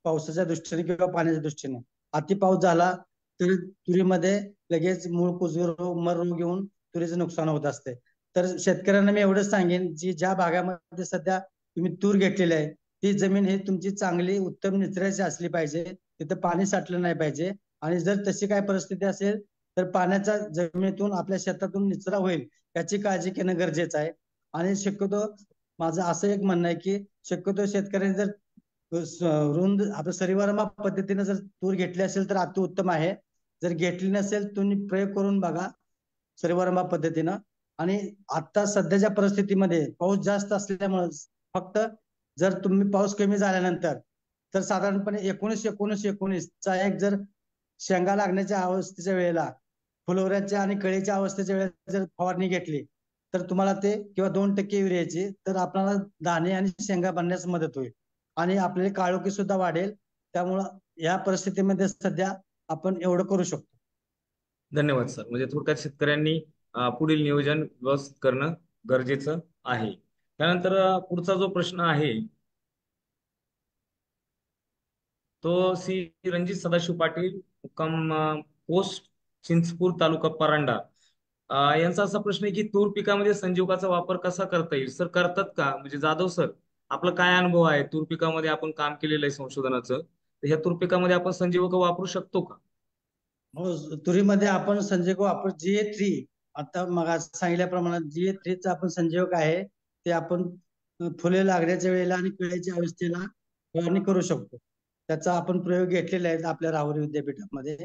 पावसाच्या दृष्टीने किंवा पाण्याच्या दृष्टीने. अति पाऊस झाला तरी तुरीमध्ये लगेच मूळ कुजूर रोग मर रोग येऊन तुरीचं नुकसान होत असते. तर शेतकऱ्यांना मी एवढंच सांगेन जी ज्या भागामध्ये सध्या तुम्ही तूर घेतलेली आहे ती जमीन ही तुमची चांगली उत्तम निचऱ्याची असली पाहिजे. तिथं पाणी साठलं नाही पाहिजे. आणि जर तशी काय परिस्थिती असेल तर पाण्याचा जमिनीतून आपल्या शेतातून निचरा होईल याची काळजी घेणं गरजेचं आहे. आणि शक्यतो माझं असं एक म्हणणं आहे की शक्यतो शेतकऱ्यांनी जर रुंद आपल्या सरिवारमा पद्धतीने जर तूर घेतली असेल तर अति उत्तम आहे. जर घेतली नसेल तुम्ही प्रयोग करून बघा सरिवारमा पद्धतीनं. आणि आता सध्याच्या परिस्थितीमध्ये पाऊस जास्त असल्यामुळे फक्त जर तुम्ही पाऊस कमी झाल्यानंतर तर साधारणपणे एकोणीस एकोणीस चा एक जर शेंगा लागण्याच्या अवस्थेच्या वेळेला फुलवऱ्याच्या आणि कळीच्या अवस्थेच्या वेळेला जर फवारणी घेतली तर तुम्हाला ते किंवा दोन टक्के युरियाची तर आपल्याला दाणे आणि शेंगा बनण्यास मदत होईल. आणि आपल्याला काळोखी सुद्धा वाढेल. त्यामुळं या परिस्थितीमध्ये सध्या आपण एवढं करू शकतो. धन्यवाद सर. म्हणजे थोडक्यात शेतकऱ्यांनी पुढील नियोजन व्यवस्थित करणं गरजेचं आहे. त्यानंतर पुढचा जो प्रश्न आहे तो श्री रणजित सदाशिव पाटील मुक्काम पोस्ट चिंचपूर तालुका परांडा. यांचा असा प्रश्न आहे की तूर पिकामध्ये संजीवकाचा वापर कसा करता येईल? सर करतात का? म्हणजे जाधव सर आपला काय अनुभव आहे? तूर पिकामध्ये आपण काम केलेलं आहे संशोधनाचं. तर ह्या तूर पिकामध्ये आपण संजीवक वापरू शकतो का? हो तुरीमध्ये आपण संजीवक वापर जी ए थ्री आता मग सांगितल्याप्रमाणे जी थ्रीचा आपण संजीवक आहे ते आपण फुले लागण्याच्या वेळेला आणि कळ्याच्या अवस्थेला फवारणी करू शकतो. त्याचा आपण प्रयोग घेतलेला आहे आपल्या राहुरी विद्यापीठामध्ये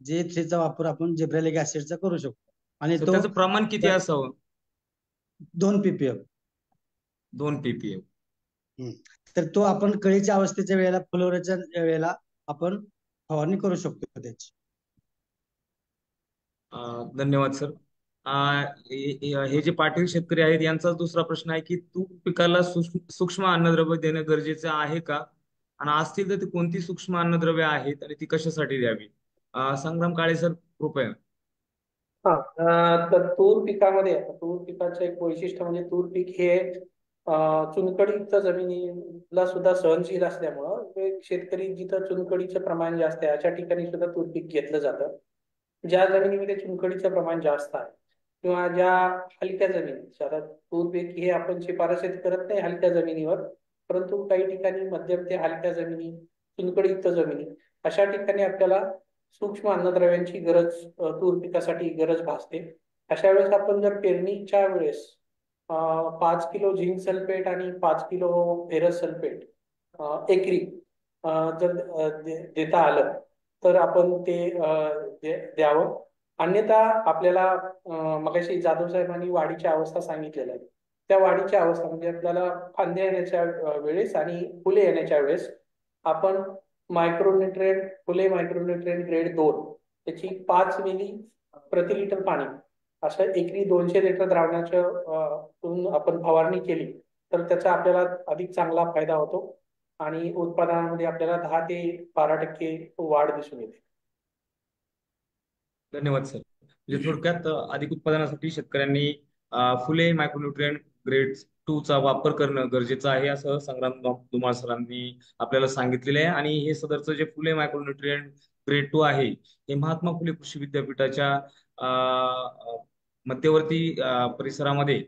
जे थ्रीचा वापर आपण जेब्रेलिक ऍसिडचा करू शकतो. आणि तो त्याचं प्रमाण किती असावं? दोन पीपीएफ दोन पीपीएफ तर तो आपण कळीच्या अवस्थेच्या वेळेला फुलवऱ्याच्या वेळेला आपण फवारणी करू शकतो त्याची. धन्यवाद सर. हे जे पाटील शेतकरी आहेत यांचा दुसरा प्रश्न आहे की तूर पिकाला सूक्ष्म अन्नद्रव्य देणं गरजेचं आहे का? आणि असतील तर ती कोणती सूक्ष्म अन्नद्रव्य आहेत आणि ती कशासाठी द्यावी? संग्राम काळे सर कृपया. हा तर तूर पिकामध्ये तूर पिकाचं एक वैशिष्ट्य म्हणजे तूर पीक हे अं, जमिनीला सुद्धा सहनशील असल्यामुळं शेतकरी जिथं चुनकडीचं प्रमाण जास्त आहे अशा ठिकाणी सुद्धा तूर पीक घेतलं जातं. ज्या जमिनीमध्ये चुनकडीचं प्रमाण जास्त आहे किंवा ज्या हलक्या जमिनी आता तूर पीक हे आपण शिफारशीत करत नाही हलक्या जमिनीवर परंतु काही ठिकाणी मध्यम ते हलक्या जमिनी चुनखडीयुक्त जमिनी अशा ठिकाणी आपल्याला सूक्ष्म अन्नद्रव्यांची गरज तूर पिकासाठी गरज भासते. अशा वेळेस आपण जर पेरणीच्या वेळेस पाच किलो झिंक सल्फेट आणि पाच किलो फेरस सल्फेट एकरी जर देता आलं तर आपण ते द्यावं. अन्यथा आपल्याला मगाशी जाधव साहेबांनी वाढीच्या अवस्था सांगितलेल्या आहेत त्या वाढीच्या अवस्था म्हणजे आपल्याला फांद्या येण्याच्या वेळेस आणि फुले येण्याच्या वेळेस आपण मायक्रोन्युट्रिएंट फुले मायक्रोन्युट्रिएंट ग्रेड दोन त्याची पाच मिली प्रति लिटर पाणी असं एकरी दोनशे लिटर द्रावणाच्या आपण फवारणी केली तर त्याचा आपल्याला अधिक चांगला फायदा होतो आणि उत्पादनामध्ये आपल्याला दहा ते बारा टक्के वाढ दिसून येते. धन्यवाद सर. म्हणजे थोडक्यात अधिक उत्पादनासाठी शेतकऱ्यांनी फुले मायक्रोन्युट्रिएंट ग्रेड टू चा वापर करणं गरजेचं आहे असं संग्राम धुमाळ सरांनी आपल्याला सांगितलेलं आहे. आणि हे सदरचं जे फुले मायक्रोन्युट्रिएंट ग्रेड टू आहे हे महात्मा फुले कृषी विद्यापीठाच्या मध्यवर्ती परिसरामध्ये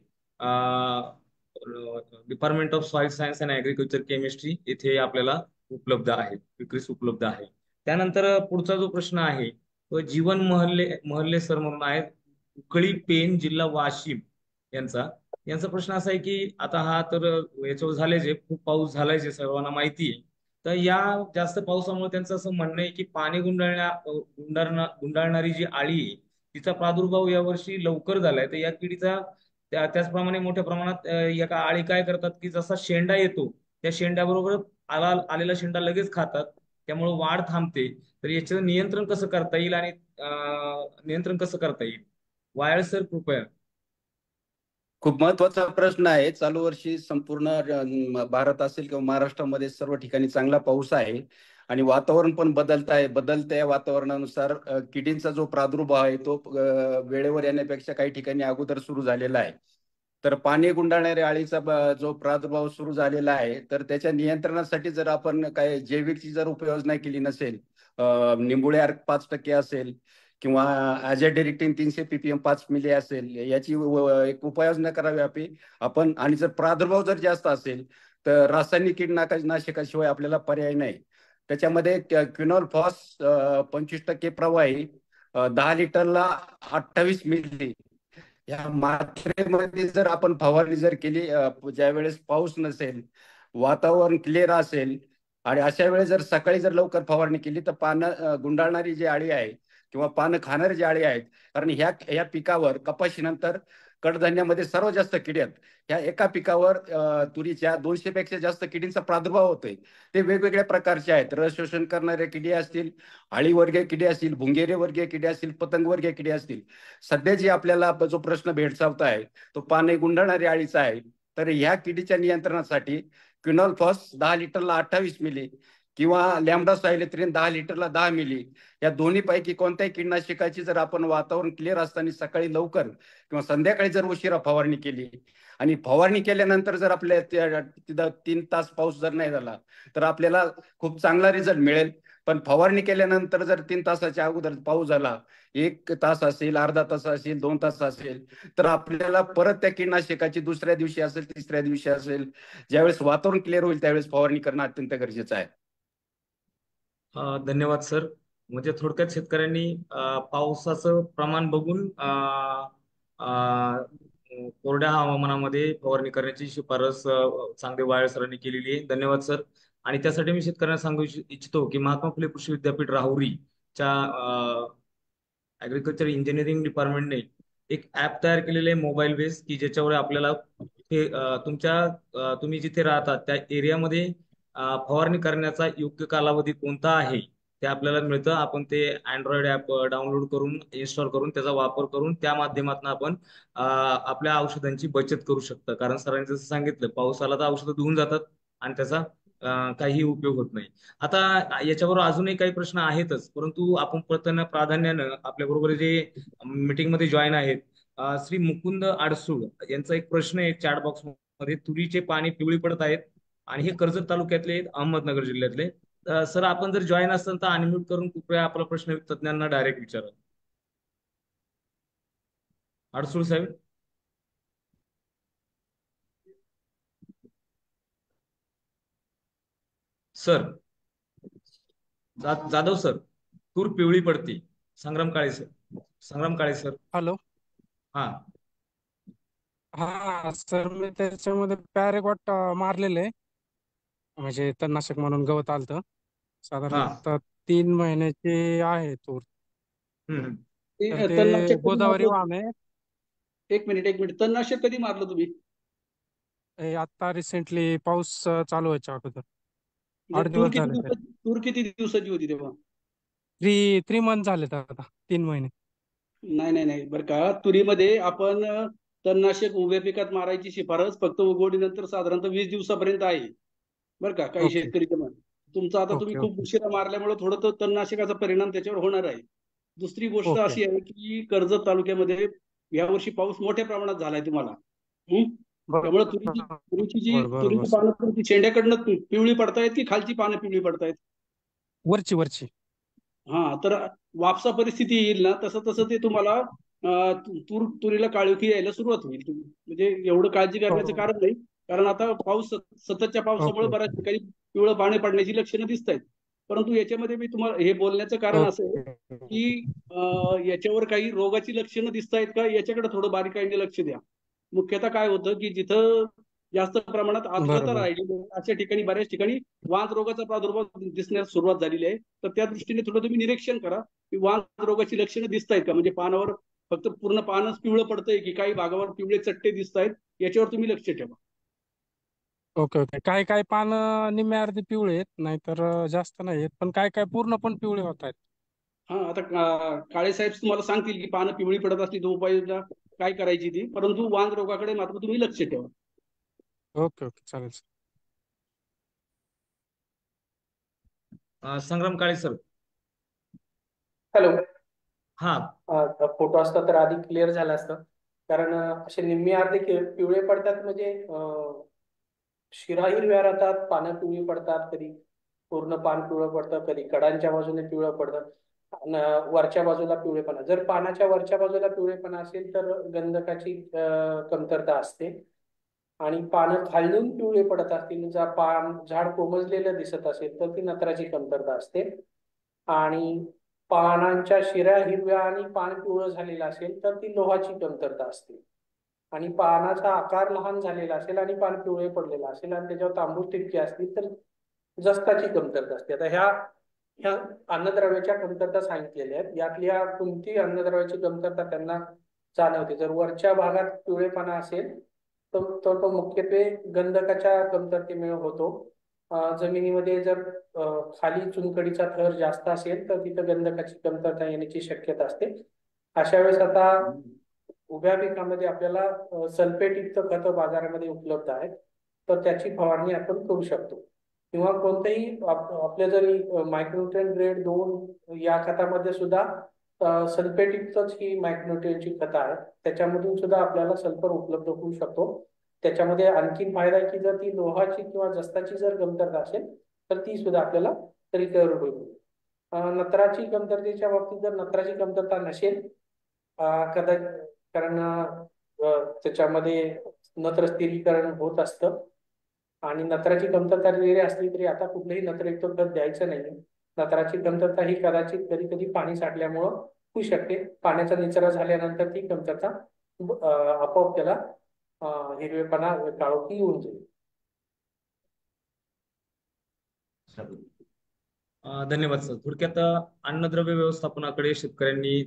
department of soil science and agriculture chemistry येथे आपल्याला उपलब्ध आहे विक्रीस उपलब्ध आहे. त्यानंतर पुढचा जो प्रश्न आहे व जीवन महल्ले महल्ले सर म्हणून आहेत. उकळी पेन जिल्हा वाशिम यांचा. यांचा प्रश्न असा आहे की आता हा तर याच्यावर झालेच जे खूप पाऊस झालाय जे सर्वांना माहिती आहे. तर या जास्त पावसामुळे त्यांचं असं म्हणणं आहे की पाणी गुंडाळण्या गुंडाळणा गुंडाळणारी जी आळी आहे तिचा प्रादुर्भाव यावर्षी लवकर झालाय. तर या किडीचा त्या त्याचप्रमाणे मोठ्या प्रमाणात या का आळी काय करतात की जसा शेंडा येतो त्या शेंड्याबरोबर आला आलेला शेंडा लगेच खातात. त्यामुळे वाढ थांबते. तर याचं नियंत्रण कसं करता येईल आणि नियंत्रण कसं करता येईल? वायर सर कृपया. खूप महत्त्वाचा प्रश्न आहे. चालू वर्षी संपूर्ण भारत असेल किंवा महाराष्ट्रामध्ये सर्व ठिकाणी चांगला पाऊस आहे आणि वातावरण पण बदलत आहे. बदलत्या वातावरणानुसार किडींचा जो प्रादुर्भाव आहे तो वेळेवर येण्यापेक्षा काही ठिकाणी अगोदर सुरू झालेला आहे. तर पाणी गुंडाळणाऱ्या अळीचा जो प्रादुर्भाव सुरू झालेला आहे तर त्याच्या नियंत्रणासाठी जर आपण काय जैविकची जर उपाययोजना केली नसेल निंबुळे अर्क पाच टक्के असेल किंवा ॲझॅडिरिक्टिन तीनशे पीपीएम पाच मिली असेल याची एक उपाययोजना करावी आपली. आपण आणि जर प्रादुर्भाव जर जास्त असेल तर रासायनिक कीटकनाशकाशिवाय आपल्याला पर्याय नाही. त्याच्यामध्ये क्विनॉल फॉस पंचवीस टक्के प्रवाही दहा लिटरला अठ्ठावीस मिली या मात्रेमध्ये जर आपण फवारणी जर केली ज्या वेळेस पाऊस नसेल वातावरण क्लिअर असेल आणि अशा वेळेस जर सकाळी जर लवकर फवारणी केली तर पानं गुंडाळणारी जी आळी आहे किंवा पानं खाणारी जी आळी आहेत कारण ह्या ह्या पिकावर कपाशीनंतर कडधान्यामध्ये सर्वात जास्त किडे आहेत. ह्या एका पिकावर तुरीच्या दोनशे पेक्षा जास्त किडींचा प्रादुर्भाव होतोय. ते वेगवेगळ्या प्रकारचे आहेत. रस शोषण करणारे किडे असतील आळीवर्गीय किडे असतील भुंगेरे वर्गीय किडे असतील पतंग वर्गीय किडे असतील. सध्या जी आपल्याला जो प्रश्न भेडसावत आहे तो पाने गुंडाळणारी आळीचा आहे. तर ह्या किडीच्या नियंत्रणासाठी क्विनॉल फॉस दहा लिटरला अठ्ठावीस मिली किंवा लॅमडा सायलेत्रिन दहा लिटरला दहा मिली या दोन्ही पैकी कोणत्याही कीटकनाशकाची जर आपण वातावरण क्लिअर असताना सकाळी लवकर किंवा संध्याकाळी जर उशिरा फवारणी केली आणि फवारणी केल्यानंतर जर आपल्या तिथं तीन तास पाऊस जर नाही झाला तर आपल्याला खूप चांगला रिझल्ट मिळेल. पण फवारणी केल्यानंतर जर तीन तासाच्या अगोदर पाऊस झाला एक तास असेल अर्धा तास असेल दोन तास असेल तर आपल्याला परत त्या कीटकनाशकाची दुसऱ्या दिवशी असेल तिसऱ्या दिवशी असेल ज्यावेळेस वातावरण क्लिअर होईल त्यावेळेस फवारणी करणं अत्यंत गरजेचं आहे. धन्यवाद सर. म्हणजे थोडक्यात शेतकऱ्यांनी पावसाचं प्रमाण बघून कोरड्या हवामानामध्ये फवारणी करण्याची शिफारस चांगली वायर सरांनी केलेली आहे. धन्यवाद सर. आणि त्यासाठी मी शेतकऱ्यांना सांगू इच्छि- इच्छितो की महात्मा फुले कृषी विद्यापीठ राहुरीच्या ऍग्रिकल्चर इंजिनिअरिंग डिपार्टमेंटने एक ऍप तयार केलेले आहे मोबाईल बेस की ज्याच्यावर आपल्याला तुमच्या तुम्ही जिथे राहतात त्या एरियामध्ये फवारणी करण्याचा योग्य कालावधी कोणता आहे? ते आपल्याला मिळतं. आपण ते अँड्रॉइड ऍप डाउनलोड करून इन्स्टॉल करून त्याचा वापर करून त्या माध्यमातून आपण आपल्या औषधांची बचत करू शकतो. कारण सरांनी जसं सांगितलं पाऊस आला तर औषधं धुवून जातात आणि त्याचा काहीही उपयोग होत नाही. आता याच्याबरोबर अजूनही काही प्रश्न आहेतच. परंतु आपण प्रथम प्राधान्यानं आपल्या बरोबर जे मीटिंगमध्ये जॉईन आहेत श्री मुकुंद आडसूळ यांचा एक प्रश्न आहे चॅट बॉक्समध्ये. तुरीचे पाणी पिवळी पडत आहेत. आणि हे कर्जत तालुक्यातले आहेत, अहमदनगर जिल्ह्यातले. सर आपण जर जॉईन असाल तर अनम्यूट करून कृपया आपला प्रश्न तज्ञांना डायरेक्ट विचारा. आडसूळ साहेब? सर जाधव सर तूर पिवळी पडते. Sangram Kale sir Sangram Kale sir. Hello. हा. हा सर मी त्याच्यामध्ये पॅरेगॉट मारलेलं. आहे म्हणजे तणनाशक म्हणून गवत आलतं. साधारणतः तीन महिन्याची आहे तूर. हम्म. ते तर ते तणनाशक कधी गोदावरी मारलं? वाण आहे. एक मिनिट एक मिनिट. तणनाशक कधी मारलं तुम्ही? हे आता रिसेंटली पाऊस अं, चालू व्हायच्या अगोदर. आठ म्हणजे तूर दिवस किती झाले तरी दिवसाची तूर. किती दिवसाची होती तेव्हा? थ्री थ्री मंथ झाले आता तीन महिने. नाही नाही नाही. बरं का तुरीमध्ये आपण अ, तणनाशक उभ्या पिकात मारायची शिफारस फक्त उगवडीनंतर साधारणतः वीस दिवसापर्यंत आहे. बरं का काही ओके. शेतकरीच्या मनात तुमचं आता तुम्ही ओके खूप ओके. उशिरा मारल्यामुळे थोडं तणनाशकाचा परिणाम त्याच्यावर होणार आहे. दुसरी गोष्ट ओके. अशी आहे की कर्जत तालुक्यामध्ये यावर्षी पाऊस मोठ्या प्रमाणात झालाय तुम्हाला. हं? त्यामुळे तुरीची तुरीची जी तुरीची पानं तुमची शेंड्याकडनं पि- पिवळी पडतायत की खालची पानं पिवळी पडतायत? वरची वरची. हा तर वापसा परिस्थिती येईल ना तसं तसं ते तुम्हाला अं, तु- तूर तुरीला काळोखी यायला सुरुवात होईल. म्हणजे एवढं काळजी करण्याचं हो. कारण नाही. कारण आता पाऊस सत- सततच्या पावसामुळे बऱ्याच ठिकाणी पिवळं पाणी पडण्याची लक्षणं दिसत आहेत परंतु याच्यामध्ये मी तुम्हाला हे बोलण्याचं कारण असं आहे की याच्यावर काही रोगाची लक्षणं दिसत आहेत का? याच्याकडे थोडं बारीकाईने लक्ष द्या. मुख्यतः काय होतं की जिथं जास्त प्रमाणात आर्द्रता आहे, अशा ठिकाणी बऱ्याच ठिकाणी वांज रोगाचा प्रादुर्भाव दिसण्यास सुरुवात झालेली आहे. तर त्या दृष्टीने थोडं तुम्ही निरीक्षण करा की वांज रोगाची लक्षणं दिसत आहेत का? म्हणजे पानावर फक्त पूर्ण पानच पिवळं पडतंय की काही भागावर पिवळे चट्टे दिसत आहेत याच्यावर तुम्ही लक्ष ठेवा. Okay okay. काय काय पानं निम्म्या अर्धी पिवळे आहेत नाहीतर अं, जास्त नाही आहेत पण काय काय पूर्ण पण पिवळे होत आहेत? हा आता का- काळे साहेब तुम्हाला सांगतील की पानं पिवळी पडत असली तर उपाययोजना काय करायची ती? परंतु वांज रोगाकडे मात्र तुम्ही लक्ष ठेवा. Okay okay. चालेल सर अं, संग्राम काळे सर. हॅलो. हा. फोटो असता तर आधी क्लिअर झालं असतं. कारण अं, असे निम्मे अर्धे कि- पिवळे पडतात म्हणजे अं, शिरा हिरव्या राहतात पानं पिवळी पडतात कधी पूर्ण पान पिवळं पडतं कधी कडांच्या बाजूने पिवळं पडतं वरच्या बाजूला पिवळेपणा. जर पानाच्या वरच्या बाजूला पिवळेपणा असेल तर गंधकाची कमतरता असते. आणि पानं खालून पिवळे पडत असतील जर पान झाड कोमजलेलं दिसत असेल तर ती नत्राची कमतरता असते. आणि पानांच्या शिऱ्या हिरव्या आणि पान पिवळं झालेलं असेल तर ती लोहाची कमतरता असते. आणि पानाचा आकार लहान झालेला असेल आणि पान पिवळे पडलेलं असेल आणि त्याच्यावर तांबूस टिपके असतील तर जस्ताची कमतरता असते. आता ह्या ह्या अन्नद्रव्याच्या कमतरता सांगितलेल्या आहेत. यातल्या कोणती अन्नद्रव्याची कमतरता त्यांना जाणवते? जर वरच्या भागात पिवळेपणा असेल तर तो मुख्यत्वे गंधकाच्या कमतरतेमुळे होतो. जमिनीमध्ये जर खाली चुनखडीचा थर जास्त असेल तर तिथं गंधकाची कमतरता येण्याची शक्यता असते. अशा वेळेस आता उभ्या पिकामध्ये आपल्याला सल्फेटयुक्त खत बाजारामध्ये उपलब्ध आहेत. तर त्याची फवारणी आपण करू शकतो. किंवा कोणतेही आपल्या जरी मायक्रोन्युट्रियन ग्रेड दोन या खतामध्ये सुद्धा सल्फेटयुक्तच ही मायक्रोन्युट्रियनची खतं आहेत. त्याच्यामधून सुद्धा आपल्याला सल्फर उपलब्ध होऊ शकतो. त्याच्यामध्ये आणखीन फायदा आहे की जर ती लोहाची किंवा जस्ताची जर कमतरता असेल तर ती सुद्धा आपल्याला रिकवर होईल. नत्राची कमतरतेच्या बाबतीत जर नत्राची कमतरता नसेल कदाचित कारण त्याच्यामध्ये नत्र स्थिरीकरण होत असतं. आणि नत्राची कमतरता जरी असली तरी आता कुठलंही नत्रयुक्त खत द्यायचं नाही नत्राची कमतरता ही कदाचित कधी कधी पाणी साठल्यामुळं होऊ शकते. पाण्याचा निचरा झाल्यानंतर ती कमतरता आपोआप त्याला हिरवेपणा काळोखी येऊन जाईल. धन्यवाद सर. थोडक्यात अन्नद्रव्य व्यवस्थापनाकडे शेतकऱ्यांनी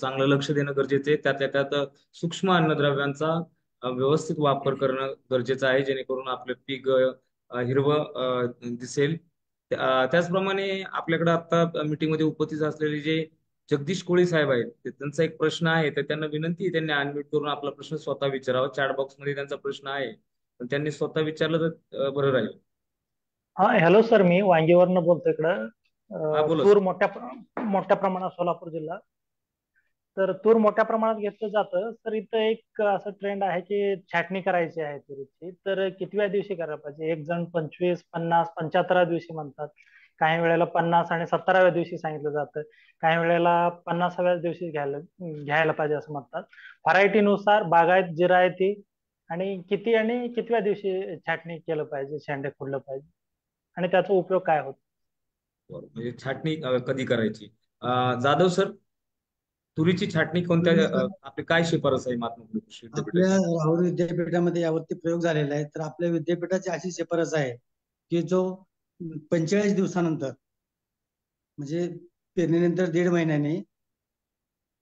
चांगलं लक्ष देणं गरजेचं आहे. त्यातल्या त्यात सूक्ष्म अन्नद्रव्यांचा व्यवस्थित वापर करणं गरजेचं आहे जेणेकरून आपलं पीक हिरवं दिसेल. त्याचप्रमाणे आपल्याकडे आता मीटिंगमध्ये उपस्थित असलेले जे जगदीश कोळी साहेब आहेत त्यांचा एक प्रश्न आहे. तर त्यांना विनंती आहे त्यांनी अनम्यूट करून आपला प्रश्न स्वतः विचारावा. चॅट बॉक्समध्ये त्यांचा प्रश्न आहे. त्यांनी स्वतः विचारलं तर बरं राहील. हा हॅलो सर मी वांगीवरनं बोलतो इकडं. हा, अं, बोला तूर सर. मोठ्या प्र- मोठ्या प्रमाणात सोलापूर जिल्हा. तर तूर मोठ्या प्रमाणात घेतलं जातं तर इथं एक असं ट्रेंड आहे की छाटणी करायची आहे तुरीची. तर कितव्या दिवशी करायला पाहिजे? एक जण पंचवीस पन्नास पंच्याहत्तराव्या दिवशी म्हणतात. काही वेळेला पन्नास आणि सत्तराव्या दिवशी सांगितलं जातं. काही वेळेला पन्नासाव्या दिवशी घ्यायला घ्यायला पाहिजे असं म्हणतात. व्हरायटीनुसार बागायत जिरायती आणि किती आणि कितव्या दिवशी छाटणी केलं पाहिजे शेंडे खोडलं पाहिजे? आणि त्याचा उपयोग काय होतो. म्हणजे छाटणी कधी करायची? जाधव सर तुरीची छाटणी कोणत्या आपली काय शिफारस आहे महात्मा फुले कृषी आपल्या राहुल विद्यापीठामध्ये यावरती प्रयोग झालेला आहे. तर आपल्या विद्यापीठाची अशी शिफारस आहे की जो पंचेचाळीस दिवसानंतर म्हणजे पेरणीनंतर दीड महिन्याने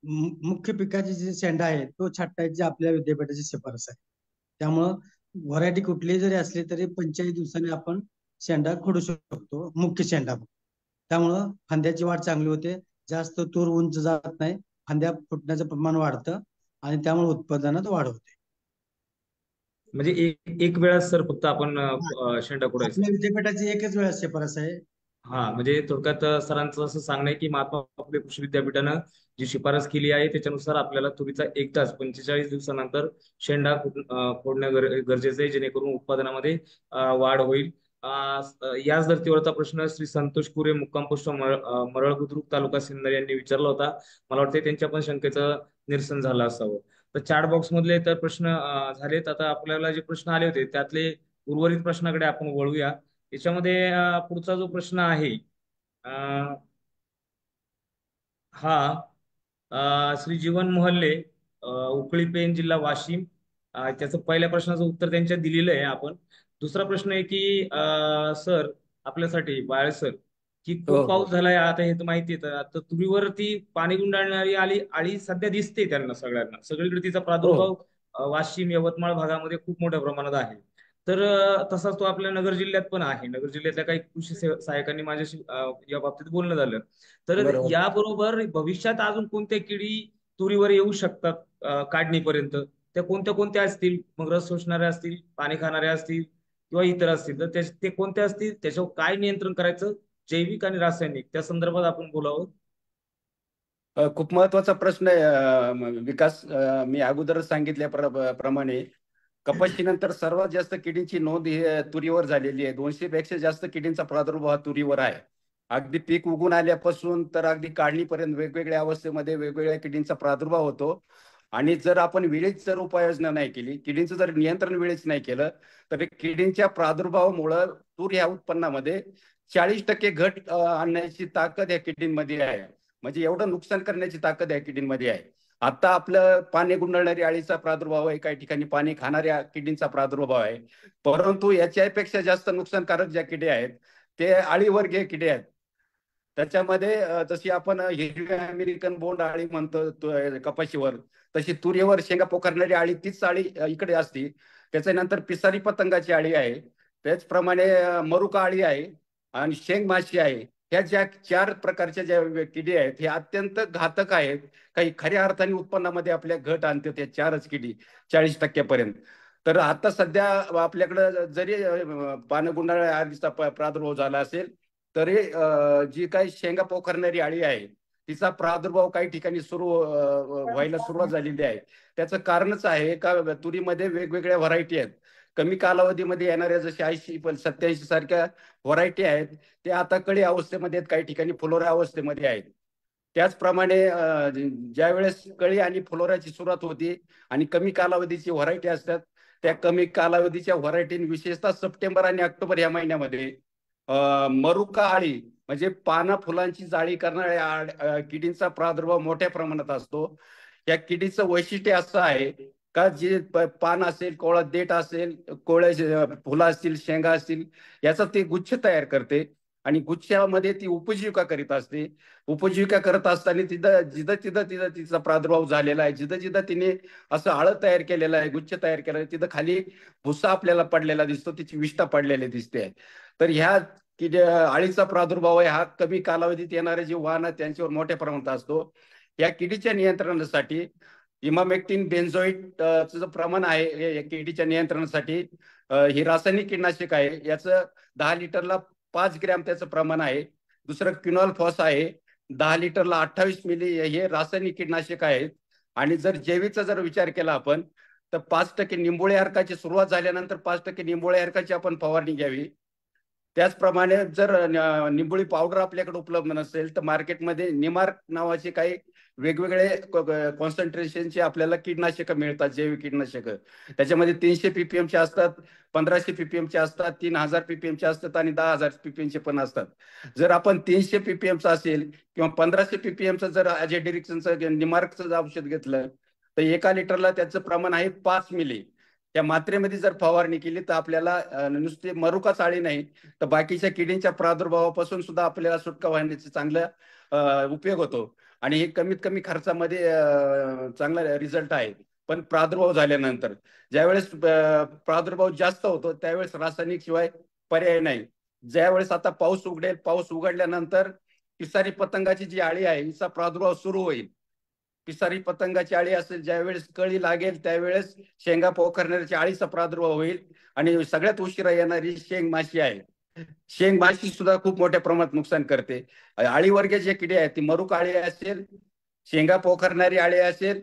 मुख्य पिकाचे जे शेंडा आहे तो छाटायची आपल्या विद्यापीठाची शिफारस आहे. त्यामुळं व्हरायटी कुठलीही जरी असली तरी पंचेचाळीस दिवसांनी आपण शेंडा खोडू शकतो मुख्य शेंडा. त्यामुळं फांद्याची वाढ चांगली होते. जास्त तूर उंच जात नाही. फांद्या फुटण्याचं प्रमाण वाढतं आणि त्यामुळे उत्पादनात वाढ होते. म्हणजे एक एक वेळा सर फक्त आपण शेंडा खोडायचा. विद्यापीठाची एकच वेळा शिफारस आहे. हा म्हणजे थोडक्यात सरांचं असं सांगणं आहे की महात्मा फुले कृषी विद्यापीठानं जी शिफारस केली आहे त्याच्यानुसार आपल्याला तुरीचा एक तास पंचेचाळीस दिवसानंतर शेंडा फोडणं गर- गरजेचं आहे जेणेकरून उत्पादनामध्ये वाढ होईल. याच धर्तीवरचा प्रश्न श्री संतोष कुरे मुक्काम पोस्ट मरळ बुद्रुक तालुका सिन्नर यांनी विचारला होता. मला वाटतं त्यांच्या पण शंकेचं निरसन झालं असावं. तर चार्ट बॉक्स मधले तर प्रश्न झालेत. आता आपल्याला जे प्रश्न आले होते त्यातले उर्वरित प्रश्नाकडे आपण वळूया. त्याच्यामध्ये पुढचा जो प्रश्न आहे अं, हा श्री जीवन मोहल्ले उकळी पेन जिल्हा वाशिम त्याचं पहिल्या प्रश्नाचं उत्तर त्यांच्या दिलेलं आहे आपण. दुसरा प्रश्न आहे की सर आपल्यासाठी बाळ सर की हो, खूप हो. पाऊस झालाय आता हे तर माहिती आहे. आता तुरीवरती पाणी गुंडाळणारी आली आळी सध्या दिसते त्यांना सगळ्यांना. सगळीकडे तिचा प्रादुर्भाव अं, वाशिम यवतमाळ भागामध्ये खूप मोठ्या प्रमाणात आहे. तर तसाच तो आपल्या नगर जिल्ह्यात पण आहे. नगर जिल्ह्यातल्या काही कृषी सेव- सहायकांनी माझ्याशी या बाबतीत बोलणं झालं. तर बरोबर. याबरोबर भविष्यात अजून कोणत्या किडी तुरीवर येऊ शकतात काढणीपर्यंत? त्या कोणत्या कोणत्या असतील? मग रस शोषणाऱ्या असतील? पाणी खाणाऱ्या असतील? किंवा इतर असतील तर ते कोणत्या असतील? त्याच्यावर काय नियंत्रण करायचं? जैविक आणि रासायनिक त्या संदर्भात आपण बोलावं. खूप महत्त्वाचा प्रश्न आहे विकास मी अगोदरच सांगितल्याप्रमाणे कपाशीनंतर सर्वात जास्त किडींची नोंद ही तुरीवर झालेली आहे. दोनशे पेक्षा जास्त किडींचा प्रादुर्भाव हा तुरीवर आहे. अगदी पीक उगून आल्यापासून तर अगदी काढणीपर्यंत वेगवेगळ्या अवस्थेमध्ये वेगवेगळ्या किडींचा प्रादुर्भाव होतो. आणि जर आपण वेळेत जर उपाययोजना नाही केली किडींचं जर नियंत्रण वेळीच नाही केलं तर किडींच्या प्रादुर्भावामुळं तूर या उत्पन्नामध्ये चाळीस टक्के घट आणण्याची ताकद या किडींमध्ये आहे. म्हणजे एवढं नुकसान करण्याची ताकद या किडींमध्ये आहे. आता आपलं पाणी गुंडळणारी आळीचा प्रादुर्भाव आहे काही ठिकाणी पाणी खाणाऱ्या किडींचा प्रादुर्भाव आहे. परंतु याच्यापेक्षा जास्त नुकसानकारक ज्या किडे आहेत ते आळीवर्गीय किडे आहेत त्याच्यामध्ये जशी आपण हिरवी अमेरिकन बोंड आळी म्हणतो कपाशीवर तशी तुरीवर शेंगा पोखरणारी आळी तीच आळी इकडे असते. त्याच्यानंतर पिसारी पतंगाची आळी आहे. त्याचप्रमाणे मरुका आळी आहे आणि शेंग माशी आहे. ह्या ज्या चार प्रकारच्या ज्या किडी आहेत हे अत्यंत घातक आहेत. काही खऱ्या अर्थाने उत्पन्नामध्ये आपल्या घट आणते त्या चारच किडी चाळीस टक्क्यापर्यंत. तर आता सध्या आपल्याकडं जरी अ, पानगुंडाळ आळीचा प्रादुर्भाव झाला असेल तरी जी काही शेंगा पोखरणारी आळी आहे तिचा प्रादुर्भाव काही ठिकाणी सुरू व्हायला सुरुवात झालेली आहे. त्याचं कारणच आहे का तुरीमध्ये वेगवेगळ्या व्हरायटी आहेत. कमी कालावधीमध्ये येणाऱ्या जशा ऐंशी पण सत्याऐंशी सारख्या व्हरायटी आहेत ते आता कळी अवस्थेमध्ये आहेत काही ठिकाणी फुलोऱ्या अवस्थेमध्ये आहेत. त्याचप्रमाणे ज्या वेळेस कळी आणि फुलोऱ्याची सुरुवात होती आणि कमी कालावधीची व्हरायटी असतात त्या कमी कालावधीच्या व्हरायटी विशेषतः सप्टेंबर आणि ऑक्टोबर या महिन्यामध्ये मरुका आळी म्हणजे पाना फुलांची जाळी करणाऱ्या किडींचा प्रादुर्भाव मोठ्या प्रमाणात असतो. या किडीचं वैशिष्ट्य असं आहे का जे पान असेल कोळा देठ असेल कोळ्या फुलं असतील शेंगा असतील याचा ते गुच्छ तयार करते आणि गुच्छामध्ये ती उपजीविका करीत असते. उपजीविका करत असताना तिथं जिथं तिथं तिथं तिचा प्रादुर्भाव झालेला आहे. जिथं जिथं तिने असं आळं तयार केलेलं आहे गुच्छ तयार केलेला आहे तिथं खाली भुसा आपल्याला पडलेला दिसतो तिची विष्ठा पडलेली दिसते. तर ह्या की अळीचा प्रादुर्भाव आहे हा कमी कालावधीत येणारे जे वाहन त्यांच्यावर मोठ्या प्रमाणात असतो. या किडीच्या नियंत्रणासाठी इमामेक्टिन बेन्झोइट जो प्रमाण आहे या किडीच्या नियंत्रणासाठी ही रासायनिक कीटनाशक आहे. याचं दहा लिटरला पाच ग्रॅम त्याचं प्रमाण आहे. दुसरं क्युनॉल फॉस आहे. दहा लिटरला अठ्ठावीस मिली हे रासायनिक कीटनाशक आहेत. आणि जर जैविकचा जर विचार केला आपण तर पाच टक्के निंबोळे अर्काची सुरुवात झाल्यानंतर पाच टक्के निंबोळे अर्काची आपण फवारणी घ्यावी. त्याचप्रमाणे जर निंबोळी पावडर आपल्याकडे उपलब्ध नसेल तर मार्केटमध्ये निमार्क नावाचे काही वेगवेगळे कॉन्सन्ट्रेशनचे आपल्याला कीटनाशक मिळतात जैविक कीटनाशक. त्याच्यामध्ये तीनशे पीपीएमचे असतात पंधराशे पीपीएमचे असतात तीन हजार पीपीएमचे असतात आणि दहा हजार पीपीएमचे पण असतात. जर आपण तीनशे पीपीएमचं असेल किंवा पंधराशे पीपीएमचं जर अजेडिरिक्सनचं निमार्कचं औषध घेतलं तर एका लिटरला त्याचं प्रमाण आहे पाच मिली. त्या मात्रेमध्ये जर फवारणी केली तर आपल्याला नुसते मरुका चाळी नाही तर बाकीच्या किडींच्या प्रादुर्भावापासून सुद्धा आपल्याला सुटका होण्याचा चांगला उपयोग होतो. आणि हे कमीत कमी खर्चामध्ये चांगला रिझल्ट आहे. पण प्रादुर्भाव झाल्यानंतर ज्यावेळेस प्रादुर्भाव जास्त होतो त्यावेळेस रासायनिक शिवाय पर्याय नाही. ज्यावेळेस आता पाऊस उघडेल पाऊस उघडल्यानंतर किसारी पतंगाची जी आळी आहे हिचा प्रादुर्भाव सुरू होईल. पिसारी पतंगाची आळी असेल ज्यावेळेस कळी लागेल त्यावेळेस शेंगा पोखरणाऱ्याची आळीचा प्रादुर्भाव होईल आणि सगळ्यात उशिरा येणारी शेंग माशी आहे. शेंग माशी सुद्धा खूप मोठ्या प्रमाणात नुकसान करते. आळी जे किडे आहेत ती मरुक आळी असेल शेंगा पोखरणारी आळी असेल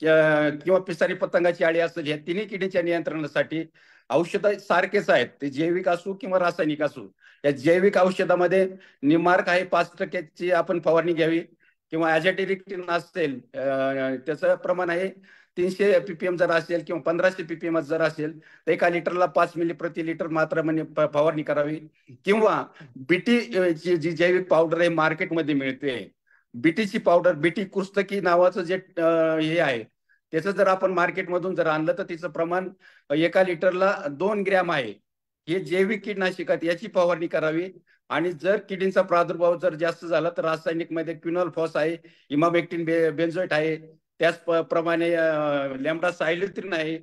किंवा पिसारी पतंगाची आळी असेल या तिन्ही किडीच्या नियंत्रणासाठी औषध सारखेच आहेत. ते जैविक असू किंवा रासायनिक असू या जैविक औषधामध्ये निमार्क आहे पाच टक्क्याची आपण फवारणी घ्यावी. किंवा ॲजेटिरिक्टिन असेल त्याचं प्रमाण आहे तीनशे पीपीएम जर असेल किंवा पंधराशे पीपीएम जर असेल तर एका लिटरला पाच मिली प्रति लिटर मात्र म्हणजे फवारणी करावी. किंवा बीटी जी जैविक पावडर आहे मार्केटमध्ये मिळते. बीटीची पावडर बीटी कुस्तकी नावाचं जे हे आहे त्याचं जर आपण मार्केटमधून जर आणलं तर तिचं प्रमाण एका लिटरला दोन ग्रॅम आहे. हे जैविक कीटनाशकात याची फवारणी करावी. आणि जर किडींचा प्रादुर्भाव जर जास्त झाला तर रासायनिकमध्ये क्विनॉल फॉस आहे इमाबेक्टिन बेन्झोइट आहे त्याच प्रमाणे लॅमडा सायलिथ्रिन आहे.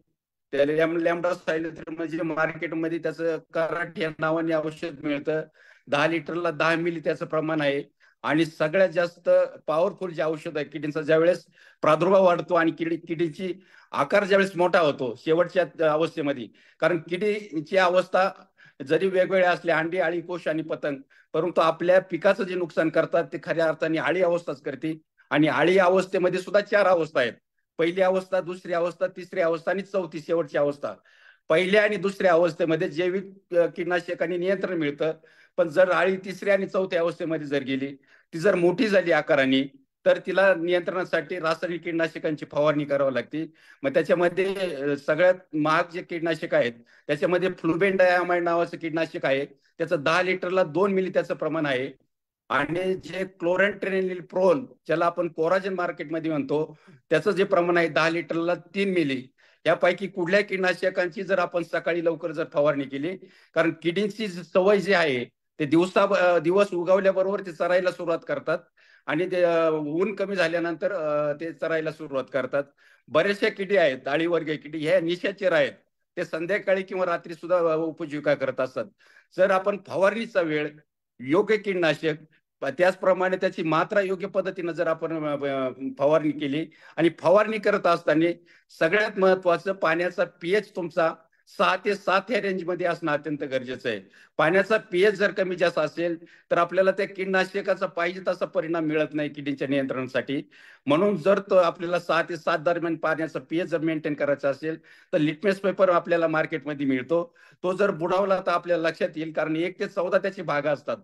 लॅमडा सायलिथ्रिन म्हणजे मार्केटमध्ये त्याचं कराट या नावाने औषध मिळतं. दहा लिटरला दहा मिली त्याचं प्रमाण आहे. आणि सगळ्यात जास्त पॉवरफुल जे औषध आहे किडींचा ज्यावेळेस प्रादुर्भाव वाढतो आणि किडी किडीची आकार ज्यावेळेस मोठा होतो शेवटच्या अवस्थेमध्ये. कारण किडीची अवस्था जरी वेगवेगळ्या असले अंडी आळी कोश आणि पतंग परंतु आपल्या पिकाचं जे नुकसान करतात ते खऱ्या अर्थाने आळी अवस्थाच करते. आणि आळी अवस्थेमध्ये सुद्धा चार अवस्था आहेत. पहिली अवस्था दुसरी अवस्था तिसरी अवस्था आणि चौथी शेवटची अवस्था. पहिल्या आणि दुसऱ्या अवस्थेमध्ये जैविक कीटनाशकांनी नियंत्रण मिळतं. पण जर आळी तिसऱ्या आणि चौथ्या अवस्थेमध्ये जर गेली ती जर मोठी झाली आकाराने तर तिला नियंत्रणासाठी रासायनिक कीटनाशकांची फवारणी करावी लागते. मग त्याच्यामध्ये सगळ्यात महाग जे कीटनाशक आहेत त्याच्यामध्ये फ्लुबेंडायामाइड नावाचं कीटनाशक आहे. त्याचं दहा लिटरला दोन मिली त्याचं प्रमाण आहे. आणि जे क्लोरेंट्रेनिल प्रोल ज्याला आपण कोराजन मार्केटमध्ये म्हणतो त्याचं जे प्रमाण आहे दहा लिटरला तीन मिली. यापैकी कुठल्या कीटनाशकांची जर आपण सकाळी लवकर जर फवारणी केली कारण किडींची सवय जी आहे ते दिवसा दिवस उगवल्याबरोबर ते चरायला सुरुवात करतात. आणि ते ऊन कमी झाल्यानंतर ते चरायला सुरुवात करतात. बऱ्याचशा किडी आहेत ताळीवर्गीय किडी ह्या निशाचेर आहेत. ते संध्याकाळी किंवा रात्री सुद्धा उपजीविका करत असतात. जर आपण फवारणीचा वेळ योग्य कीडनाशक त्याचप्रमाणे त्याची मात्रा योग्य पद्धतीनं जर आपण फवारणी केली आणि फवारणी करत असताना सगळ्यात महत्वाचं पाण्याचा पीएच तुमचा सहा ते सात या रेंजमध्ये असणं अत्यंत गरजेचं आहे. पाण्याचा पीएच जर कमी जास्त असेल तर आपल्याला त्या कीटनाशकाचा पाहिजे तसा परिणाम मिळत नाही किडींच्या नियंत्रणासाठी. म्हणून जर तो आपल्याला सहा ते सात दरम्यान पाण्याचा पीएच जर मेंटेन करायचा असेल तर लिटमेस पेपर आपल्याला मार्केटमध्ये मिळतो. तो जर बुडावला तर आपल्याला लक्षात येईल कारण एक ते चौदा त्याची भाग असतात.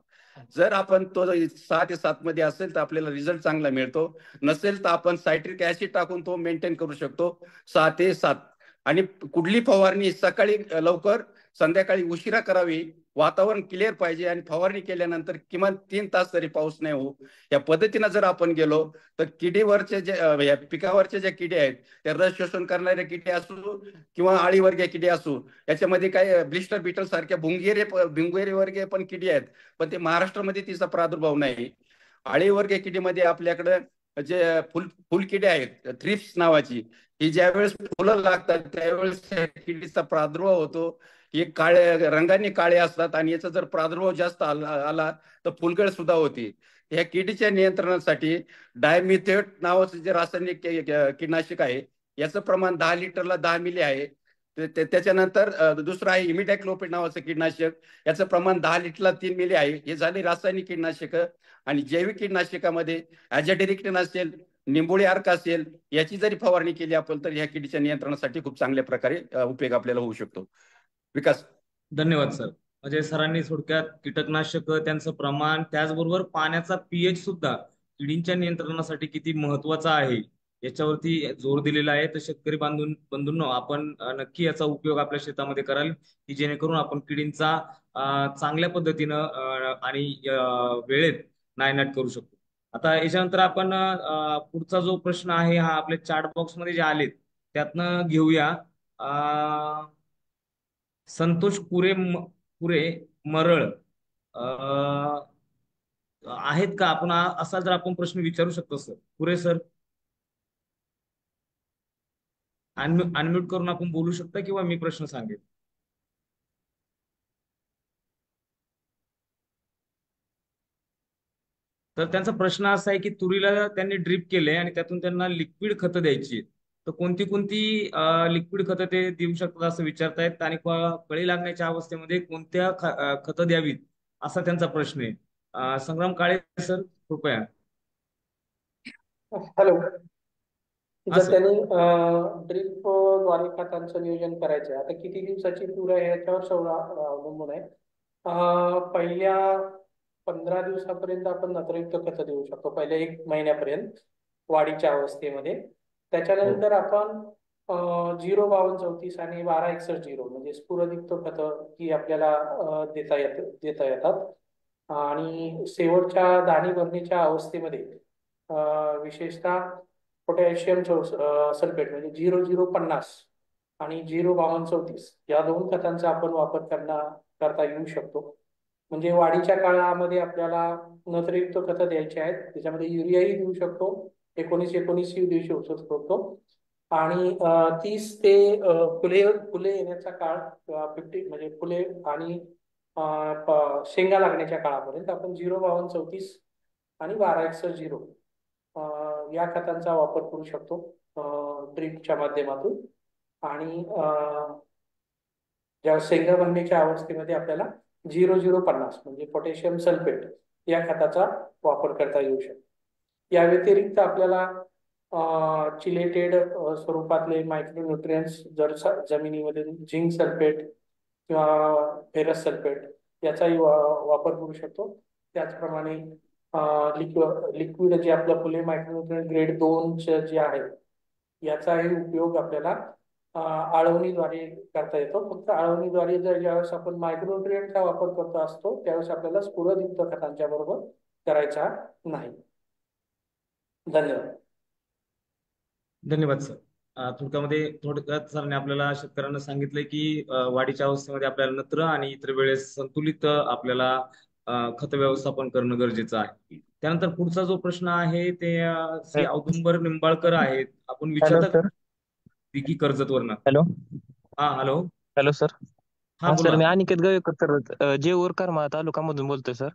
जर आपण तो सहा ते सात मध्ये असेल तर आपल्याला रिझल्ट चांगला मिळतो. नसेल तर आपण सायट्रिक ऍसिड टाकून तो मेंटेन करू शकतो. सहा ते सात. आणि कुठली फवारणी सकाळी लवकर संध्याकाळी उशिरा करावी वातावरण क्लिअर पाहिजे आणि फवारणी केल्यानंतर किमान तीन तास तरी पाऊस नाही हो या पद्धतीनं जर आपण गेलो तर किडीवरचे जे पिकावरचे जे किडे आहेत त्या रस शोषण करणारे किडे असू किंवा आळीवर्गीय किडे असू याच्यामध्ये काही ब्लिस्टर बिटल सारख्या भुंगेरे भिंगेरे वर्गीय पण किडी आहेत पण ते महाराष्ट्रामध्ये तिचा प्रादुर्भाव नाही. आळीवर्गीय किडीमध्ये आपल्याकडे जे फुल फुलकिडे आहेत थ्रिप्स नावाची ही ज्यावेळेस फुलं लागतात त्यावेळेस किडीचा प्रादुर्भाव होतो. हे काळे रंगाने काळे असतात आणि याचा जर प्रादुर्भाव जास्त आला आला तर फुलगळ सुद्धा होती. या किडीच्या नियंत्रणासाठी डायमिथेट नावाचं जे रासायनिक कीटनाशक आहे याचं प्रमाण दहा लिटरला दहा मिली आहे. त्याच्यानंतर दुसरं आहे इमिडॅक्लोपिड नावाचं कीटनाशक. याचं प्रमाण दहा लिटरला तीन मिली आहे. हे झाले रासायनिक कीटनाशक. आणि जैविक कीटनाशकामध्ये ॲजॅटेरिक्टिन असेल निंबोळी अर्क असेल याची जरी फवारणी केली आपण तर ह्या किडीच्या नियंत्रणासाठी खूप चांगल्या प्रकारे उपयोग आपल्याला होऊ शकतो. विकास. धन्यवाद सर. म्हणजे सरांनी थोडक्यात कीटकनाशक त्यांचं प्रमाण त्याचबरोबर पाण्याचा पीएच सुद्धा किडींच्या नियंत्रणासाठी किती महत्त्वाचा आहे याच्यावरती जोर दिलेला आहे. तर शेतकरी बांधून बंधूंनो आपण नक्की याचा उपयोग आपल्या शेतामध्ये कराल की जेणेकरून आपण किडींचा चांगल्या पद्धतीनं आणि वेळेत नायनाट करू शकतो आता याच्यानंतर आपण पुढचा जो प्रश्न आहे हा आपल्या चार्ट बॉक्समध्ये जे आलेत त्यातनं घेऊया. संतोष पुरे कुरे पुरे मरळ आहेत का? आपण असाल असा जर आपण प्रश्न विचारू शकतो सर. पुरे सर? अनम्यूट करून आपण बोलू शकता किंवा मी प्रश्न सांगेल तर त्यांचा प्रश्न असा आहे की तुरीला त्यांनी ड्रीप केलंय आणि त्यातून त्यांना लिक्विड खतं द्यायची. तर कोणती कोणती लिक्विड खतं ते देऊ शकतात असं विचारतायत आणि कळी लागण्याच्या अवस्थेमध्ये कोणत्या खतं द्यावीत असा त्यांचा प्रश्न आहे. संग्राम काळे सर कृपया. हॅलो. जर त्यांनी ड्रिपद्वारे खतांचं नियोजन करायचं आहे आता किती दिवसाची टूर आहे याच्यावर अवलंबून आहे. अं, पहिल्या पंधरा दिवसापर्यंत आपण नत्रयुक्त खतं देऊ शकतो. पहिल्या एक महिन्यापर्यंत वाढीच्या अवस्थेमध्ये. त्याच्यानंतर आपण झिरो बावन्न चौतीस आणि बारा एकसष्ट झिरो म्हणजे स्फुरदयुक्त खतं ही आपल्याला देता येत देता येतात. आणि शेवटच्या दाणी भरणीच्या अवस्थेमध्ये विशेषतः पोटॅशियम सल्फेट म्हणजे झिरो झिरो पन्नास आणि झिरो बावन्न चौतीस या दोन खतांचा आपण वापर करता येऊ शकतो. म्हणजे वाढीच्या काळामध्ये आपल्याला नत्रयुक्त खतं द्यायची आहेत. त्याच्यामध्ये युरियाही देऊ शकतो. एकोणीस एकोणीस ही औषध करतो. आणि तीस ते फुले फुले येण्याचा काळ फिफ्टी म्हणजे फुले आणि शेंगा लागण्याच्या काळापर्यंत आपण झिरो बावन्न चौतीस आणि बारा एकसष्ट झिरो या खतांचा वापर करू शकतो ड्रिपच्या माध्यमातून. आणि ज्या शेंगा बनण्याच्या अवस्थेमध्ये आपल्याला झिरो झिरो पन्नास म्हणजे पोटॅशियम सल्फेट या खताचा वापर करता येऊ शकतो. या व्यतिरिक्त आपल्याला चिलेटेड स्वरूपातले मायक्रोन्युट्रियन्स जर जमिनीमध्ये झिंक सल्फेट किंवा फेरस सल्फेट याचाही वा- वापर करू शकतो. त्याचप्रमाणे लिक्विड लिक्विड जे आपलं फुले मायक्रोन्युट्रियन ग्रेड दोन जे आहे याचाही उपयोग आपल्याला आळवणीद्वारे करता येतो. फक्त आळवणीद्वारे जर ज्यावेळेस आपण मायक्रोन्युट्रियनचा वापर करत असतो त्यावेळेस आपल्याला स्फुरदयुक्त खतांच्या बरोबर करायचा नाही. धन्यवाद. धन्यवाद सर. थोडक्यामध्ये थोडक्यात सरांनी आपल्याला शेतकऱ्यांना सांगितलंय की वाढीच्या अवस्थेमध्ये आपल्याला नत्र आणि इतर वेळेस संतुलित आपल्याला खत व्यवस्थापन करणं गरजेचं आहे. त्यानंतर पुढचा जो प्रश्न आहे ते औदुंबर निंबाळकर आहेत. आपण हॅलो दिघी कर्जतवरनं. हॅलो. हा हॅलो. Hello sir. हा सर बोला. मी अनिकेत गवेकर सर जेऊर करमाळा तालुकामधून बोलतोय सर.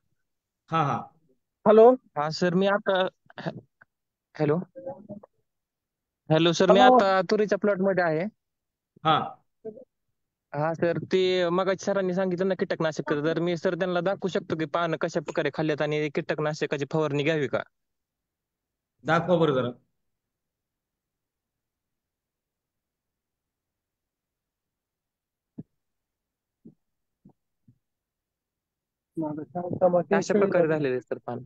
हा हा. हॅलो. हा सर मी आता हॅ- हॅलो. हॅलो सर मी हॅलो. आता तुरीच्या प्लॉटमध्ये आहे. हा. हा सर ते मगाची सरांनी सांगितलं ना कीटकनाशक तर मी सर त्यांना दाखवू शकतो की पानं कशा प्रकारे खाल्ल्यात आणि कीटकनाशकाची फवारणी घ्यावी का? दाखवा बरं जरा. अशा प्रकारे झालेले सर पान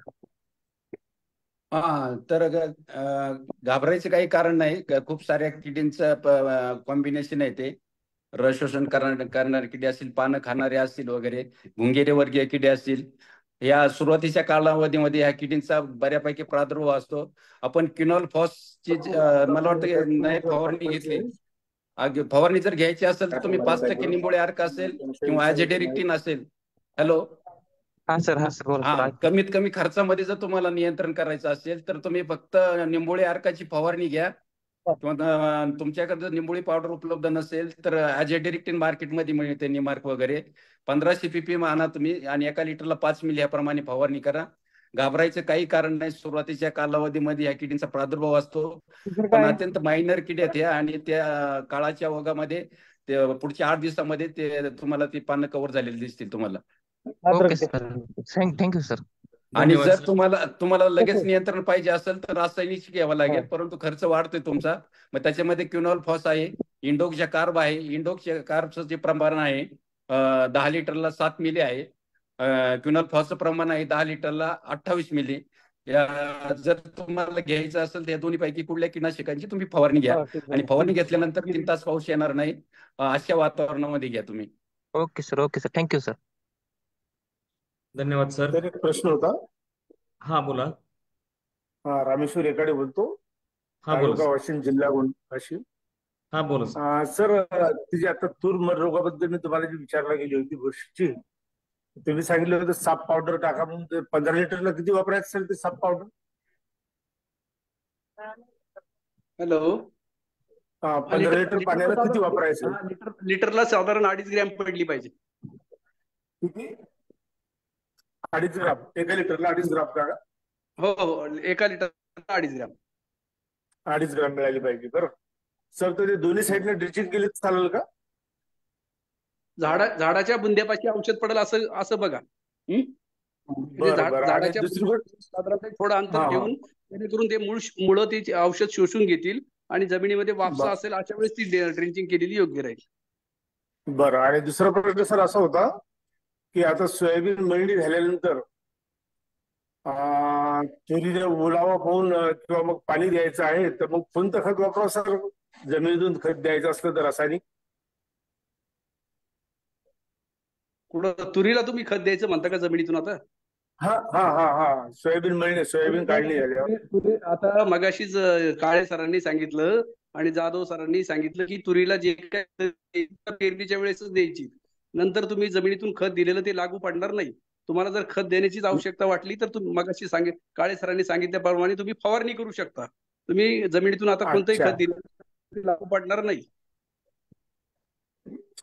हा तर घाबरायचं काही कारण नाही. खूप साऱ्या किडींचं कॉम्बिनेशन आहे ते. रस शोषण करणारे करणारे किडे असतील पानं खाणारे असतील वगैरे भुंगेरे वर्गीय किडे असतील. या सुरुवातीच्या कालावधीमध्ये ह्या किडींचा बऱ्यापैकी प्रादुर्भाव असतो. आपण किनॉल फॉसची मला वाटतं की नाही फवारणी घेतली. फवारणी जर घ्यायची असेल तर तुम्ही पाच टक्के निंबोळी अर्क असेल किंवा ॲजेडेरिक्टिन असेल. हॅलो? हा सर हा सर बोला हा कमीत कमी खर्चामध्ये जर तुम्हाला नियंत्रण करायचं असेल तर तुम्ही फक्त निंबोळी अर्काची फवारणी घ्या. किंवा तुमच्याकडे जर निंबोळी पावडर उपलब्ध नसेल तर ॲजेटेरिक इन मार्केटमध्ये मिळते निमार्क वगैरे. पंधराशे पीपीएम आणा तुम्ही आणि एका लिटरला पाच मिली याप्रमाणे फवारणी करा. घाबरायचं काही कारण नाही. सुरुवातीच्या कालावधीमध्ये या किडींचा प्रादुर्भाव असतो. पण अत्यंत मायनर किडे आहेत ह्या आणि त्या काळाच्या ओघामध्ये पुढच्या आठ दिवसामध्ये ते तुम्हाला ती पानं कव्हर झालेली दिसतील तुम्हाला. Okay sir. Thank you sir. आणि जर सर. तुम्हाला तुम्हाला लगेच. नियंत्रण पाहिजे असेल तर रासायनिक घ्यावं लागेल हो. परंतु खर्च वाढतोय तुमचा. मग त्याच्यामध्ये क्युनॉल फॉस आहे इंडोकच्या कार्ब आहे इंडोकच्या कार्बचं जे प्रमाण आहे दहा लिटरला सात मिली आहे. क्युनॉल फॉसचं प्रमाण आहे दहा लिटरला अठ्ठावीस मिली. या जर तुम्हाला घ्यायचं असेल तर या दोन्ही पैकी कुठल्या कीटकनाशकांची तुम्ही फवारणी घ्या. आणि फवारणी घेतल्यानंतर तीन तास पाऊस येणार नाही. अशा वातावरणामध्ये घ्या तुम्ही. Okay sir okay sir. Thank you sir. धन्यवाद सर. तर एक प्रश्न होता. हा बोला. हा रामेश्वर एकाडे बोलतो. हा बोला तालुका सर. वाशिम जिल्हा वाशिम. हा बोला सर. अं, सर तिची आता तूर मर रोगाबद्दल मी तुम्हाला जी विचारला गेली होती गोष्टीची तुम्ही सांगितलं होतं साप पावडर टाका म्हणून ते पंधरा लिटरला किती वापरायचं असेल ते साप पावडर? हॅलो. हा, पंधरा लिटर पाण्याला किती वापरायचं? लिटर लिटरला साधारण अडीच ग्रॅम पडली पाहिजे. किती? अडीच ग्राम एका लिटरला अडीच ग्राम का? हो हो एका लिटर अडीच ग्रॅम. अडीच ग्राम मिळाली पाहिजे बरं सर तर ते दोन्ही साईडने ड्रिचिंग केली चालेल का? झाडा झाडाच्या बुंद्यापाशी औषध पडेल असं असं बघा? म्हणजे झाडाच्या साधारणतः थोडं अंतर. ठेवून जेणेकरून ते मूळ मुळं ते औषध शोषून घेतील आणि जमिनीमध्ये वापसा. असेल अशा वेळेस ती ड्रिंचिंग केलेली योग्य राहील. बरं. आणि दुसरा प्रश्न सर असा होता की आता सोयाबीन मळणी झाल्यानंतर अं, तुरीने ओलावा पाहून किंवा मग पाणी द्यायचं आहे तर मग कोणतं खत वापरावं सर? जमिनीतून खत द्यायचं असलं तर रासायनिक? कुठं? तुरीला तुम्ही खत द्यायचं म्हणता का जमिनीतून आता? हा हा हा हा. सोयाबीन मळणी सोयाबीन काढणी झाल्यावर तुरी- तुरी- आता मगाशीच काळे सरांनी सांगितलं आणि जाधव सरांनी सांगितलं की तुरीला जे काय पेरणीच्या वेळेसच द्यायची. नंतर तुम्ही जमिनीतून खत दिलेलं ते लागू पडणार नाही. तुम्हाला जर खत देण्याचीच आवश्यकता वाटली तर तुम्ही मगाशी सांगित काळे सरांनी सांगितल्याप्रमाणे तुम्ही फवारणी करू शकता. तुम्ही जमिनीतून आता कोणतंही. खत दिलं लागू पडणार नाही.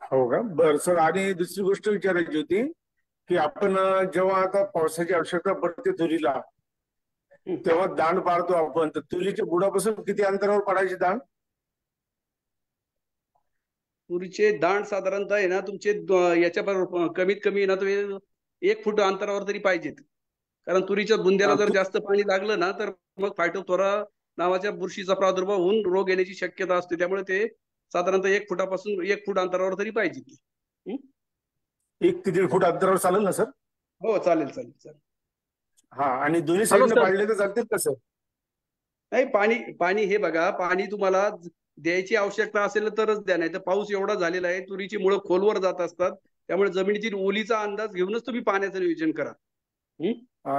हो का? बरं सर आणि दुसरी गोष्ट विचारायची होती की आपण जेव्हा आता पावसाची आवश्यकता पडते तुरीला तेव्हा दाण पाडतो आपण. तर तुरीच्या बुडापासून किती अंतरावर पडायची दाण तुरीचे दाण साधारणतः आहे ना तुमचे याच्या बरोबर कमीत कमी ना तुम्ही एक फूट अंतरावर तरी पाहिजेत. कारण तुरीच्या बुंद्याला जर जास्त पाणी लागलं ना तर मग फायटोथोरा नावाच्या बुरशीचा प्रादुर्भाव होऊन रोग येण्याची शक्यता असते. त्यामुळे ते साधारणतः एक फुटापासून एक फूट अंतरावर तरी पाहिजे एक ते दीड फूट अंतरावर चालेल ना सर? हो चालेल चालेल चालेल. हा आणि दोन्ही सर. पाडले तर चालतील का सर? नाही पाणी पाणी हे बघा पाणी तुम्हाला द्यायची आवश्यकता असेल तरच द्या नाही तर पाऊस एवढा झालेला आहे तुरीची मुळं खोलवर जात असतात त्यामुळे जमिनीतील ओलीचा अंदाज घेऊनच तुम्ही पाण्याचं नियोजन करा.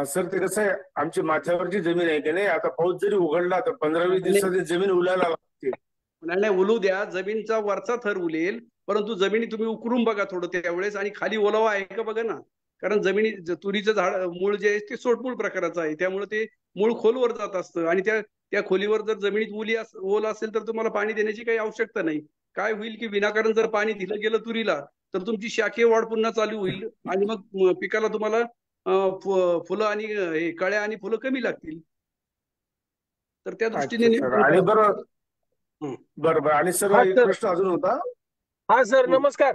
सर ते कसं आहे आमची माथ्यावरची जमीन आहे की नाही आता पाऊस जरी उघडला तर पंधरा वीस. दिवसात जमीन उलायला लागते. नाही नाही उलू द्या जमीनचा वरचा थर उलेल परंतु जमिनी तुम्ही उकरून बघा थोडं त्यावेळेस आणि खाली ओलावा आहे का बघा ना. कारण जमिनी तुरीचं झाड मूळ जे आहे ते सोटमूळ प्रकाराचं आहे. त्यामुळे ते मूळ खोलवर जात असतं. आणि त्या त्या खोलीवर जर जमिनीत ओली ओल असेल तर तुम्हाला पाणी देण्याची काही आवश्यकता नाही. काय होईल की विनाकारण जर पाणी दिलं गेलं तुरीला तर तुमची शाखीय वाढ पुन्हा चालू होईल. आणि मग पिकाला तुम्हाला फुलं आणि हे कळ्या आणि फुलं कमी लागतील. तर त्या दृष्टीने सर. आणि हं. सर हा. प्रश्न अजून होता. हा सर. नमस्कार.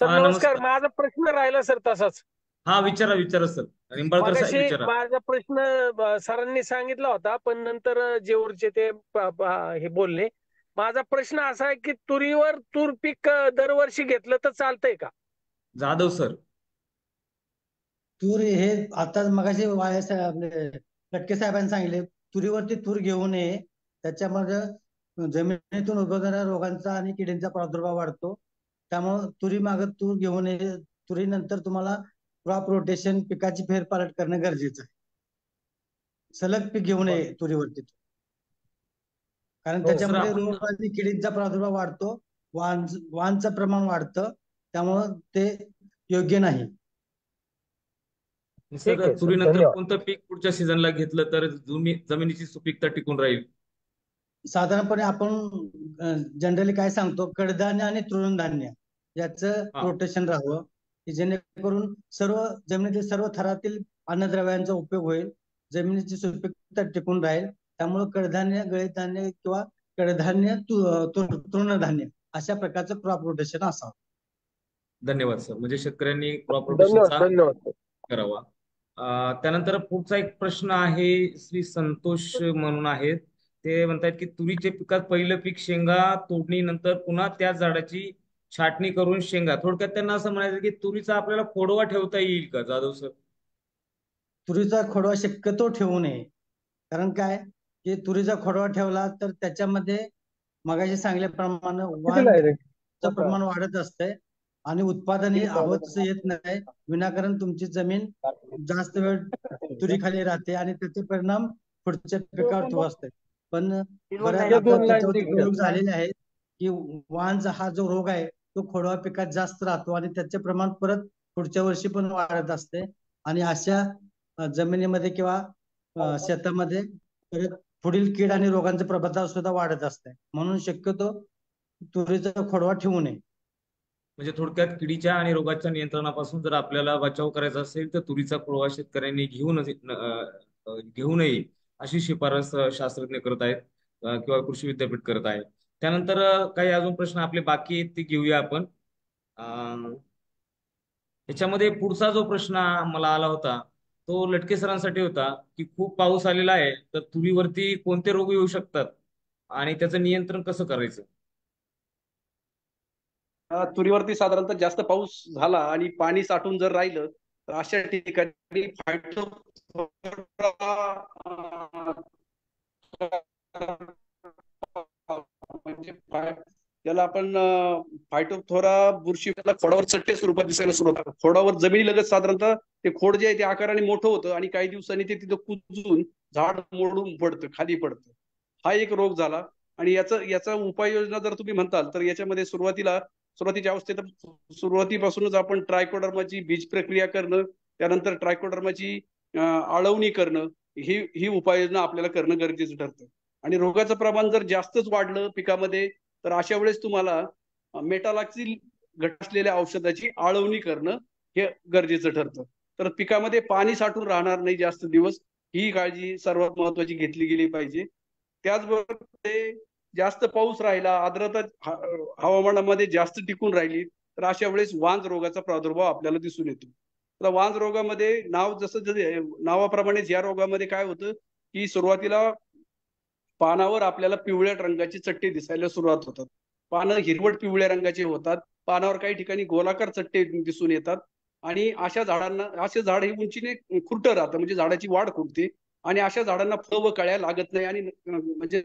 सर नमस्कार. माझा प्रश्न राहिला सर तसाच. हा विचारा विचारा सर. निंबाळकर साहेब मगाशी विचारा. माझा प्रश्न ब- सरांनी सांगितला होता पण नंतर जेऊरचे ते प- प- हे बोलले. माझा प्रश्न असा आहे की तुरीवर तूर पीक अ, दरवर्षी घेतलं तर चालतंय का? जाधव सर. तूर हे आता मगाशी वाळे साहेब आपले लटके साहेबांनी सांगितले तुरीवरती तूर घेऊ नये त्याच्यामध्ये जमिनीतून उद्भवणाऱ्या रोगांचा आणि किडींचा प्रादुर्भाव वाढतो. त्यामुळे तुरी मागे तूर घेऊ नये तुरीनंतर तुम्हाला क्रॉप रोटेशन पिकाची फेरपालट करणं गरजेचं आहे. सलग पीक घेऊ नये तुरीवरती कारण हो, त्याच्यामध्ये रोग आणि किडींचा प्रादुर्भाव वाढतो. वाण वाणचं प्रमाण वाढतं. त्यामुळं ते योग्य नाही. सर. तुरीनंतर. कोणतं पीक पुढच्या सीझनला घेतलं तर जमिनीची सुपीकता टिकून राहील? साधारणपणे आपण जनरली काय सांगतो? कडधान्य आणि तृणधान्य. याचं रोटेशन राहावं की जेणेकरून सर्व जमिनीतील सर्व थरातील अन्नद्रव्यांचा उपयोग होईल जमिनीची सुपीकता टिकून राहील त्यामुळे कडधान्य गळीत धान्य किंवा कडधान्य तृणधान्य अशा प्रकारचं क्रॉप रोटेशन असावं. धन्यवाद सर म्हणजे शेतकऱ्यांनी क्रॉप रोटेशनचा करावा. त्यानंतर पुढचा एक प्रश्न आहे श्री संतोष म्हणून आहेत. ते म्हणतात की तुरीच्या पिकात पहिलं पीक शेंगा तोडणी नंतर पुन्हा त्याच झाडाची छाटणी करून शेंगा. थोडक्यात त्यांना असं म्हणायचं की तुरीचा आपल्याला खोडवा ठेवता येईल का जाधव सर? तुरीचा खोडवा शक्यतो ठेवू नये. कारण काय? की तुरीचा खोडवा ठेवला तर त्याच्यामध्ये मगाशी सांगल्याप्रमाणे वाढचं प्रमाण वाढत असतंय आणि उत्पादन हे तसं येत नाही. विनाकारण तुमची जमीन जास्त वेळ तुरी खाली राहते आणि त्याचे परिणाम पुढच्या पिकावर तो असते पण झालेले आहेत की वांजा हा जो रोग आहे तो खोडवा पिकात जास्त राहतो आणि त्याचे प्रमाण परत पुढच्या वर्षी पण वाढत असते. आणि अशा जमिनीमध्ये किंवा शेतामध्ये परत पुढील कीड आणि रोगांचा प्रभाव सुद्धा वाढत असते. म्हणून शक्यतो तुरीचा खोडवा ठेवू नये. म्हणजे थोडक्यात किडीच्या आणि रोगाच्या नियंत्रणापासून जर आपल्याला बचाव करायचा असेल तर तुरीचा खोडवा शेतकऱ्यांनी घेऊन घेऊ नये अशी शिफारस शास्त्रज्ञ करत आहेत किंवा कृषी विद्यापीठ करत आहे त्यानंतर काही अजून प्रश्न आपले बाकी आहेत ते घेऊया आपण. याच्यामध्ये पुढचा जो प्रश्न मला आला होता तो लटके सरांसाठी होता की खूप पाऊस आलेला आहे तर तुरीवरती कोणते रोग येऊ शकतात? आणि त्याचं नियंत्रण कसं करायचं? तुरीवरती साधारणतः जास्त पाऊस झाला आणि पाणी साठून जर राहिलं तर अशा ठिकाणी फायटो म्हणजे त्याला आपण फायटोथोरा बुरशी खोडावर चट्टे स्वरूपात दिसायला सुरू होतात खोडावर जमिनी लगत साधारणतः ते खोड जे आहे ते आकाराने मोठं होतं आणि काही दिवसांनी ते तिथं कुजून झाड मोडून पडतं खाली पडतं. हा एक रोग झाला आणि याचा याचा उपाययोजना जर तुम्ही म्हणताल तर याच्यामध्ये सुरुवातीला सुरुवातीच्या अवस्थेत सुरुवातीपासूनच आपण ट्रायकोडर्माची बीज प्रक्रिया करणं त्यानंतर ट्रायकोडर्माची आळवणी करणं ही ही उपाययोजना आपल्याला करणं गरजेचं ठरतं. आणि रोगाचं प्रमाण जर जास्तच वाढलं पिकामध्ये तर अशा वेळेस तुम्हाला मेटालाक्सिल घट असलेल्या औषधाची आळवणी करणं हे गरजेचं ठरतं. तर पिकामध्ये पाणी साठून राहणार नाही जास्त दिवस ही काळजी सर्वात महत्वाची घेतली गेली पाहिजे. त्याचबरोबर ते जास्त पाऊस राहिला आर्द्रता हवामानामध्ये जास्त टिकून राहिली तर अशा वेळेस वांज रोगाचा प्रादुर्भाव आपल्याला दिसून येतो. तर वांज रोगामध्ये नाव जसं नावाप्रमाणेच या रोगामध्ये काय होतं की सुरुवातीला पानावर आपल्याला पिवळ्या रंगाची चट्टे दिसायला सुरुवात होतात. पानं हिरवट पिवळ्या रंगाचे होतात. पानावर काही ठिकाणी गोलाकार चट्टे दिसून येतात. आणि अशा झाडांना असे झाड हे उंचीने खुरट राहतं. म्हणजे झाडाची वाढ खुरते. आणि अशा झाडांना फळ व कळ्या लागत नाही. आणि म्हणजे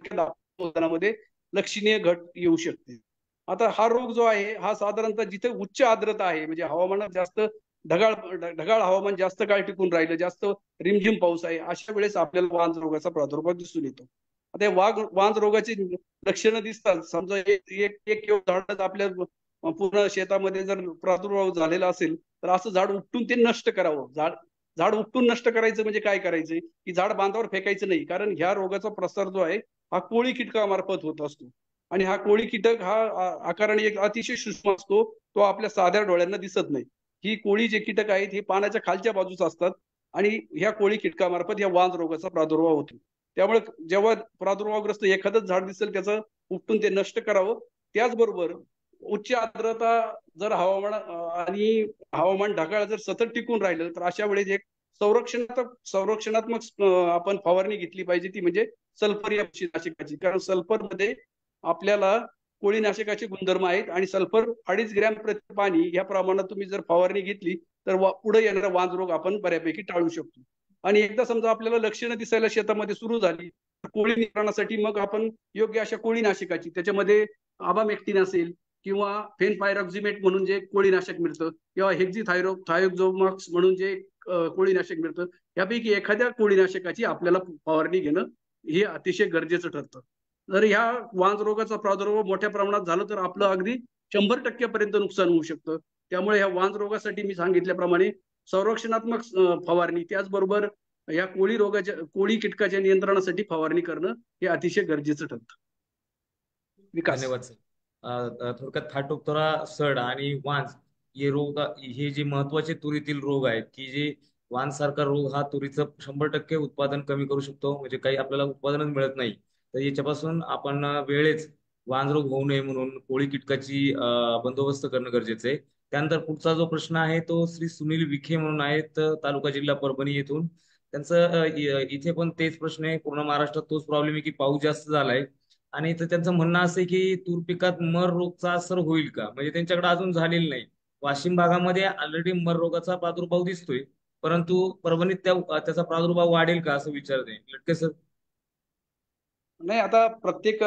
मध्ये लक्षणीय घट येऊ शकते. आता हा रोग जो आहे हा साधारणतः जिथे उच्च आर्द्रता आहे म्हणजे हवामानात जास्त ढगाळ ढगाळ हवामान जास्त काळ टिकून राहिलं जास्त रिमझिम पाऊस आहे अशा वेळेस आपल्याला वांज रोगाचा प्रादुर्भाव दिसून येतो. आता वाघ वांज रोगाची लक्षणं दिसतात. समजा एक एक झाड आपल्या पूर्ण शेतामध्ये जर प्रादुर्भाव झालेला असेल तर असं झाड उपटून ते नष्ट करावं. झाड झाड उपटून नष्ट करायचं म्हणजे काय करायचं? की झाड बांधावर फेकायचं नाही. कारण ह्या रोगाचा प्रसार जो आहे हा कोळी कीटकामार्फत होत असतो. आणि हा कोळी कीटक हा आकाराने एक अतिशय सूक्ष्म असतो. तो आपल्या साध्या डोळ्यांना दिसत नाही. ही कोळी जे कीटक आहेत हे पानाच्या खालच्या बाजूस असतात. आणि ह्या कोळी कीटकामार्फत या वांज रोगाचा प्रादुर्भाव होतो. त्यामुळे जेव्हा प्रादुर्भावग्रस्त एखादंच झाड दिसेल त्याचं उपटून ते नष्ट करावं. त्याचबरोबर उच्च आर्द्रता जर हवामान आणि हवामान ढगाळ जर सतत टिकून राहिलं तर अशा वेळेस एक संरक्षणात्मक संरक्षणात्मक आपण फवारणी घेतली पाहिजे ती म्हणजे सल्फर या नाशकाची कारण सल्फरमध्ये आपल्याला कोळीनाशकाचे गुणधर्म आहेत आणि सल्फर अडीच ग्रॅम प्रति पाणी या प्रमाणात तुम्ही जर फवारणी घेतली तर पुढे येणारा वांज रोग आपण बऱ्यापैकी टाळू शकतो. आणि एकदा समजा आपल्याला लक्षणं दिसायला शेतामध्ये सुरू झाली कोळी निवारणासाठी मग आपण योग्य अशा कोळीनाशकाची त्याच्यामध्ये आबामेक्टिन असेल किंवा फेनपायरॉक्झिमेट म्हणून जे कोळीनाशक मिळतं किंवा हेक्झी थायरो थायोक्झोमॉक्स म्हणून जे कोळीनाशक मिळतं यापैकी एखाद्या कोळीनाशकाची आपल्याला फवारणी घेणं हे अतिशय गरजेचं ठरतं. जर ह्या वांज रोगाचा प्रादुर्भाव मोठ्या प्रमाणात झालं तर आपलं अगदी शंभर टक्क्यापर्यंत नुकसान होऊ शकतं. त्यामुळे ह्या वांज रोगासाठी मी सांगितल्याप्रमाणे संरक्षणात्मक फवारणी. त्याचबरोबर या कोळी रोगाच्या कोळी कीटकाच्या नियंत्रणासाठी फवारणी करणं हे अतिशय गरजेचं ठरतं. विकास. धन्यवाद सर. थोडक्यात थाटोक्तोरा सड आणि वांज हे रोग हे जे महत्त्वाचे तुरीतील रोग आहेत की जे वांज सारखा रोग हा तुरीचं शंभर टक्के उत्पादन कमी करू शकतो म्हणजे काही आपल्याला उत्पादनच मिळत नाही. तर याच्यापासून आपण वेळेच वांज रोग होऊ नये म्हणून कोळी कीटकाची बंदोबस्त करणं गरजेचं आहे. त्यानंतर पुढचा जो प्रश्न आहे तो श्री सुनील विखे म्हणून आहेत तालुका जिल्हा परभणी येथून. त्यांचं इथे पण तेच प्रश्न आहे पूर्ण महाराष्ट्रात तोच प्रॉब्लेम आहे की पाऊस जास्त झालाय. आणि त्यांचं म्हणणं असं आहे की तूर पिकात मर रोगचा असर होईल का? म्हणजे त्यांच्याकडे अजून झालेलं नाही. वाशिम भागामध्ये ऑलरेडी मर रोगाचा प्रादुर्भाव दिसतोय परंतु परभणीत त्या त्याचा प्रादुर्भाव वाढेल का असं विचारते लटके सर. नाही आता प्रत्येक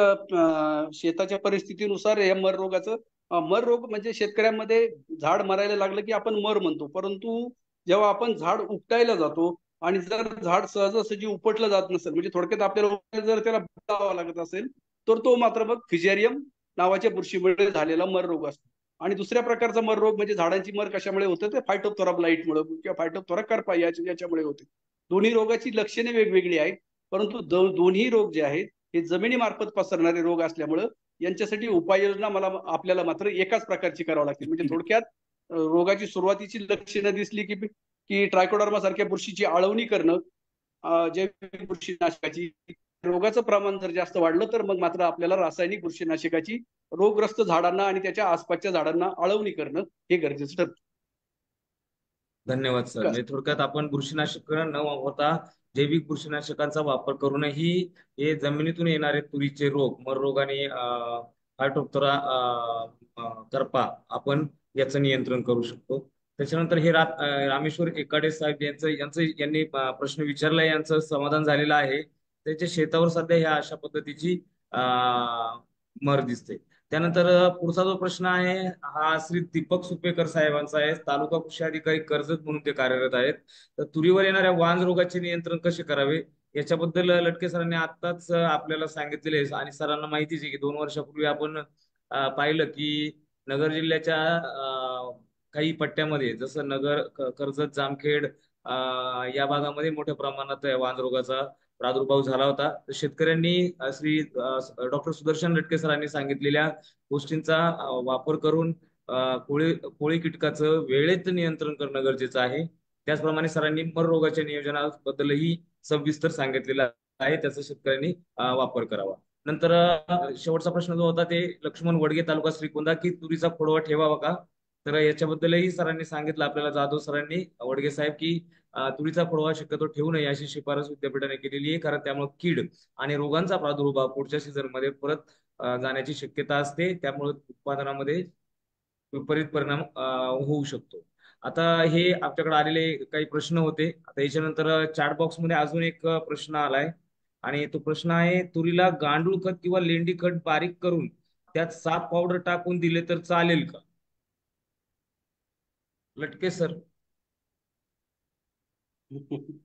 शेताच्या परिस्थितीनुसार या मर रोगाचं मर रोग म्हणजे शेतकऱ्यांमध्ये झाड मरायला लागलं की आपण मर म्हणतो. परंतु जेव्हा आपण झाड उपटायला जातो आणि जर झाड सहजासहजी उपटलं जात नसेल म्हणजे थोडक्यात आपल्याला जर त्याला बदलावा लागत असेल तर तो मात्र मग फिजेरियम नावाच्या बुरशीमुळे झालेला मर रोग असतो. आणि दुसऱ्या प्रकारचा मर रोग म्हणजे झाडांची मर कशामुळे होते? ते फायटोप्थोरा ब्लाईटमुळे किंवा फायटोप्थोरा करपा याच्यामुळे होते. दोन्ही रोगाची लक्षणे वेगवेगळी आहेत परंतु दोन्ही रोग जे आहेत हे जमिनीमार्फत पसरणारे रोग असल्यामुळं यांच्यासाठी उपाययोजना मला आपल्याला मात्र एकाच प्रकारची करावी लागतील. म्हणजे *laughs* थोडक्यात रोगाची सुरुवातीची लक्षणं दिसली की की ट्रायकोडर्मा सारख्या बुरशीची आळवणी करणं जैविक बुरशीनाशकाची रोगाचं प्रमाण जर जास्त वाढलं तर मग मात्र आपल्याला रासायनिक बुरशीनाशकाची रोगग्रस्त झाडांना आणि त्याच्या आसपासच्या झाडांना आळवणी करणं हे गरजेचं ठरतं. धन्यवाद सर. म्हणजे थोडक्यात आपण बुरशीनाशक न होता जैविक बुरशीनाशकांचा वापर करूनही हे जमिनीतून येणारे तुरीचे रोग मर रोग आणि हार्टोप्तरा करपा आपण याचं नियंत्रण करू शकतो. त्याच्यानंतर हे रा रामेश्वर एकाडे साहेब यांचं यांचं यांनी प्रश्न विचारला यांचं समाधान झालेलं आहे. त्याच्या शेतावर सध्या ह्या अशा पद्धतीची मर दिसते. त्यानंतर पुढचा जो प्रश्न आहे हा श्री दीपक सुपेकर साहेबांचा आहे. तालुका कृषी अधिकारी कर्जत म्हणून ते कार्यरत आहेत. तर तुरीवर येणाऱ्या वांज रोगाचे नियंत्रण कसे करावे? याच्याबद्दल लटके सरांनी आताच आपल्याला सांगितलेले आणि सरांना माहितीच आहे की दोन वर्षापूर्वी आपण पाहिलं की नगर जिल्ह्याच्या काही पट्ट्यामध्ये जसं नगर कर्जत जामखेड या भागामध्ये मोठ्या प्रमाणात वांज रोगाचा प्रादुर्भाव झाला होता. तर शेतकऱ्यांनी श्री डॉक्टर सुदर्शन लटके सरांनी सांगितलेल्या गोष्टींचा वापर करून कोळी कोळी कीटकाचं वेळेत नियंत्रण करणं गरजेचं आहे. त्याचप्रमाणे सरांनी मर रोगाच्या नियोजनाबद्दलही सविस्तर सांगितलेलं आहे. त्याचा शेतकऱ्यांनी वापर करावा. नंतर शेवटचा प्रश्न जो होता ते लक्ष्मण वडगे तालुका श्रीकोंदा की तुरीचा खोडवा ठेवावा का? तर याच्याबद्दलही सरांनी सांगितलं. आपल्याला जाधव सरांनी वडगे साहेब की तुरीचा फळवा शक्यतो ठेवू नये अशी शिफारस विद्यापीठाने केलेली आहे. कारण त्यामुळे कीड आणि रोगांचा प्रादुर्भाव पुढच्या सीझनमध्ये परत जाण्याची शक्यता असते. त्यामुळे उत्पादनामध्ये विपरीत परिणाम होऊ शकतो. आता हे आपल्याकडे आलेले काही प्रश्न होते. आता याच्यानंतर चॅट बॉक्समध्ये अजून एक प्रश्न आलाय. आणि तो प्रश्न आहे तुरीला गांडूळ खत किंवा लेंडी खत बारीक करून त्यात साप पावडर टाकून दिले तर चालेल का? लटके सर. *laughs*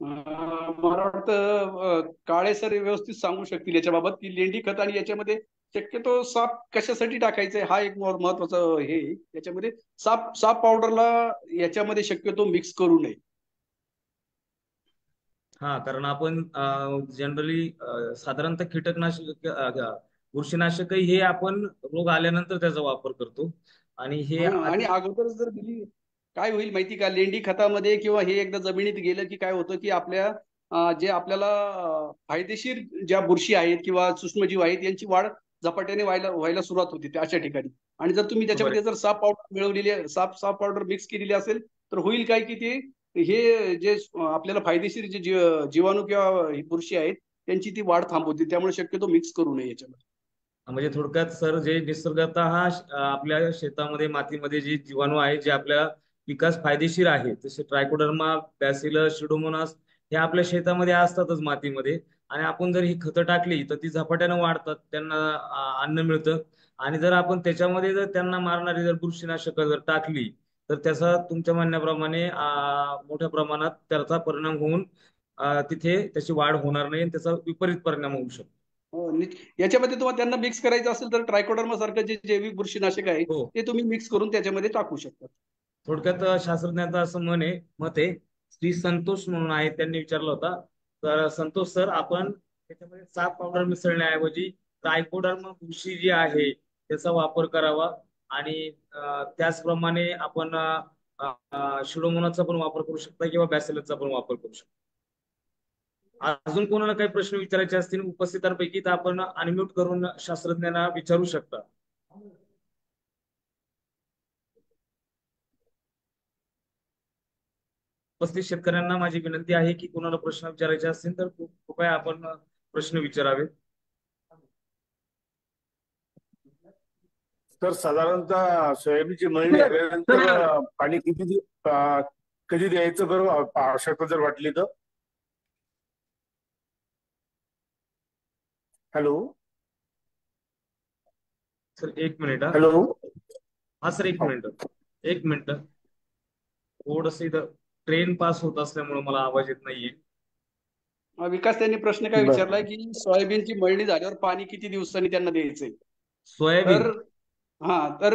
मला वाटतं काळे सर व्यवस्थित सांगू शकतील याच्याबाबत की लेंडी खत आणि याच्यामध्ये शक्यतो साप कशासाठी टाकायचंय हा एक महत्त्वाचा हे. याच्यामध्ये साप साप पावडरला याच्यामध्ये शक्यतो मिक्स करू नये. हा कारण आपण जनरली साधारणतः कीटकनाशक बुरशीनाशक हे आपण रोग आल्यानंतर त्याचा वापर करतो. आणि हे आणि अगोदर जर दिली काय होईल माहिती का? लेंडी खतामध्ये किंवा हे एकदा जमिनीत गेलं की काय होतं की आपल्या जे आपल्याला फायदेशीर ज्या बुरशी आहेत किंवा सूक्ष्मजीव आहेत यांची वाढ झपाट्याने व्हायला व्हायला सुरुवात होती अशा ठिकाणी. आणि जर तुम्ही त्याच्यामध्ये जर साप पावडर मिळवलेली साप साप पावडर मिक्स केलेली असेल तर होईल काय की ते हे जे आपल्याला फायदेशीर जे जीवाणू किंवा बुरशी आहेत त्यांची ती वाढ थांबवते. त्यामुळे शक्यतो मिक्स करू नये याच्यामध्ये. म्हणजे थोडक्यात सर जे निसर्गात हा आपल्या शेतामध्ये मातीमध्ये जे जीवाणू आहे जे आपल्या पिकास फायदेशीर आहे तसे ट्रायकोडर्मा बॅसिलस शिडोमोनास हे आपल्या शेतामध्ये असतातच मातीमध्ये. आणि आपण जर ही खतं टाकली तर ती झपाट्यानं वाढतात त्यांना अन्न मिळतं. आणि जर आपण त्याच्यामध्ये जर त्यांना मारणारी जर बुरशीनाशक जर टाकली तर त्याचा तुमच्या म्हणण्याप्रमाणे मोठ्या प्रमाणात त्याचा परिणाम होऊन तिथे त्याची वाढ होणार नाही त्याचा विपरीत परिणाम होऊ शकतो. याच्यामध्ये तुम्हाला त्यांना मिक्स करायचं असेल तर ट्रायकोडर्मा सारखं जे जैविक बुरशीनाशक आहे हो. ते तुम्ही मिक्स करून त्याच्यामध्ये टाकू शकता. थोडक्यात शास्त्रज्ञांचं असं मन आहे मत आहे श्री संतोष म्हणून आहे त्यांनी विचारलं होता. तर संतोष सर आपण त्याच्यामध्ये साप पावडर मिसळण्याऐवजी ट्रायकोडर्मा बुरशी जी आहे त्याचा वापर करावा. आणि त्याचप्रमाणे आपण शिडोमोनाचा पण वापर करू शकता किंवा बॅसेलचा पण वापर करू शकता. अजून कोणाला काही प्रश्न विचारायचे असतील उपस्थितांपैकी तर आपण अनम्यूट करून शास्त्रज्ञांना विचारू शकता. उपस्थित शेतकऱ्यांना माझी विनंती आहे की कोणाला प्रश्न विचारायचे असतील तर कृपया आपण प्रश्न विचारावे तर साधारणतः सोयाबीनची मळणी झाल्यानंतर पाणी किती कधी द्यायचं बरं? आवश्यकता जर वाटली तर? हॅलो? सर एक मिनिट हॅलो? हा सर एक मिनिट. एक मिनिट. थोडस इथं ट्रेन पास होत असल्यामुळे मला आवाज येत नाहीये. विकास त्यांनी प्रश्न काय विचारलाय की सोयाबीनची मळणी झाल्यावर पाणी किती दिवसांनी त्यांना द्यायचंय? सोयाबीन? हा तर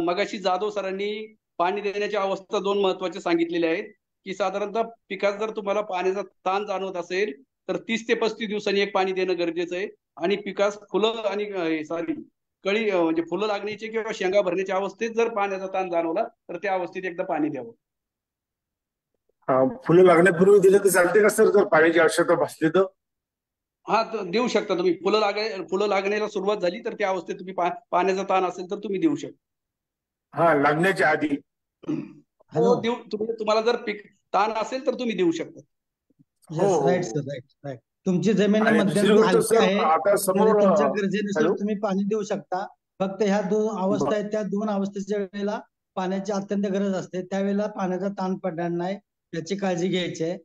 मगाशी जाधव सरांनी पाणी देण्याची अवस्था दोन महत्त्वाचे सांगितलेले आहेत. की साधारणतः पिकात जर तुम्हाला पाण्याचा ताण जाणवत असेल तर तीस ते पस्तीस दिवसांनी एक पाणी देणं गरजेचं आहे. आणि पिकास फुलं आणि सॉरी कळी म्हणजे फुलं लागण्याची किंवा शेंगा भरण्याच्या अवस्थेत जर पाण्याचा ताण जाणवला तर त्या अवस्थेत एकदा पाणी द्यावं. फुलं लागण्यापूर्वी दिलं तर चालते का सर? जर पाण्याची आवश्यकता भासली तर? हा देऊ शकता तुम्ही. फुलं लाग फुलं लागण्याला सुरुवात झाली तर त्या अवस्थेत तुम्ही पाण्याचा ताण असेल तर तुम्ही देऊ शकता हा लागण्याच्या आधी. हो देऊ तुम्ही तुम्हाला जर पीक ताण असेल तर तुम्ही देऊ शकता. राईट सर राईट राईट तुमची जमीन मध्यम हलकी आहे तुमच्या गरजेनुसार तुम्ही पाणी देऊ शकता. फक्त ह्या दोन अवस्था आहेत त्या दोन अवस्थेच्या वेळेला पाण्याची अत्यंत गरज असते. त्यावेळेला पाण्याचा ताण पडणार नाही याची काळजी घ्यायची आहे.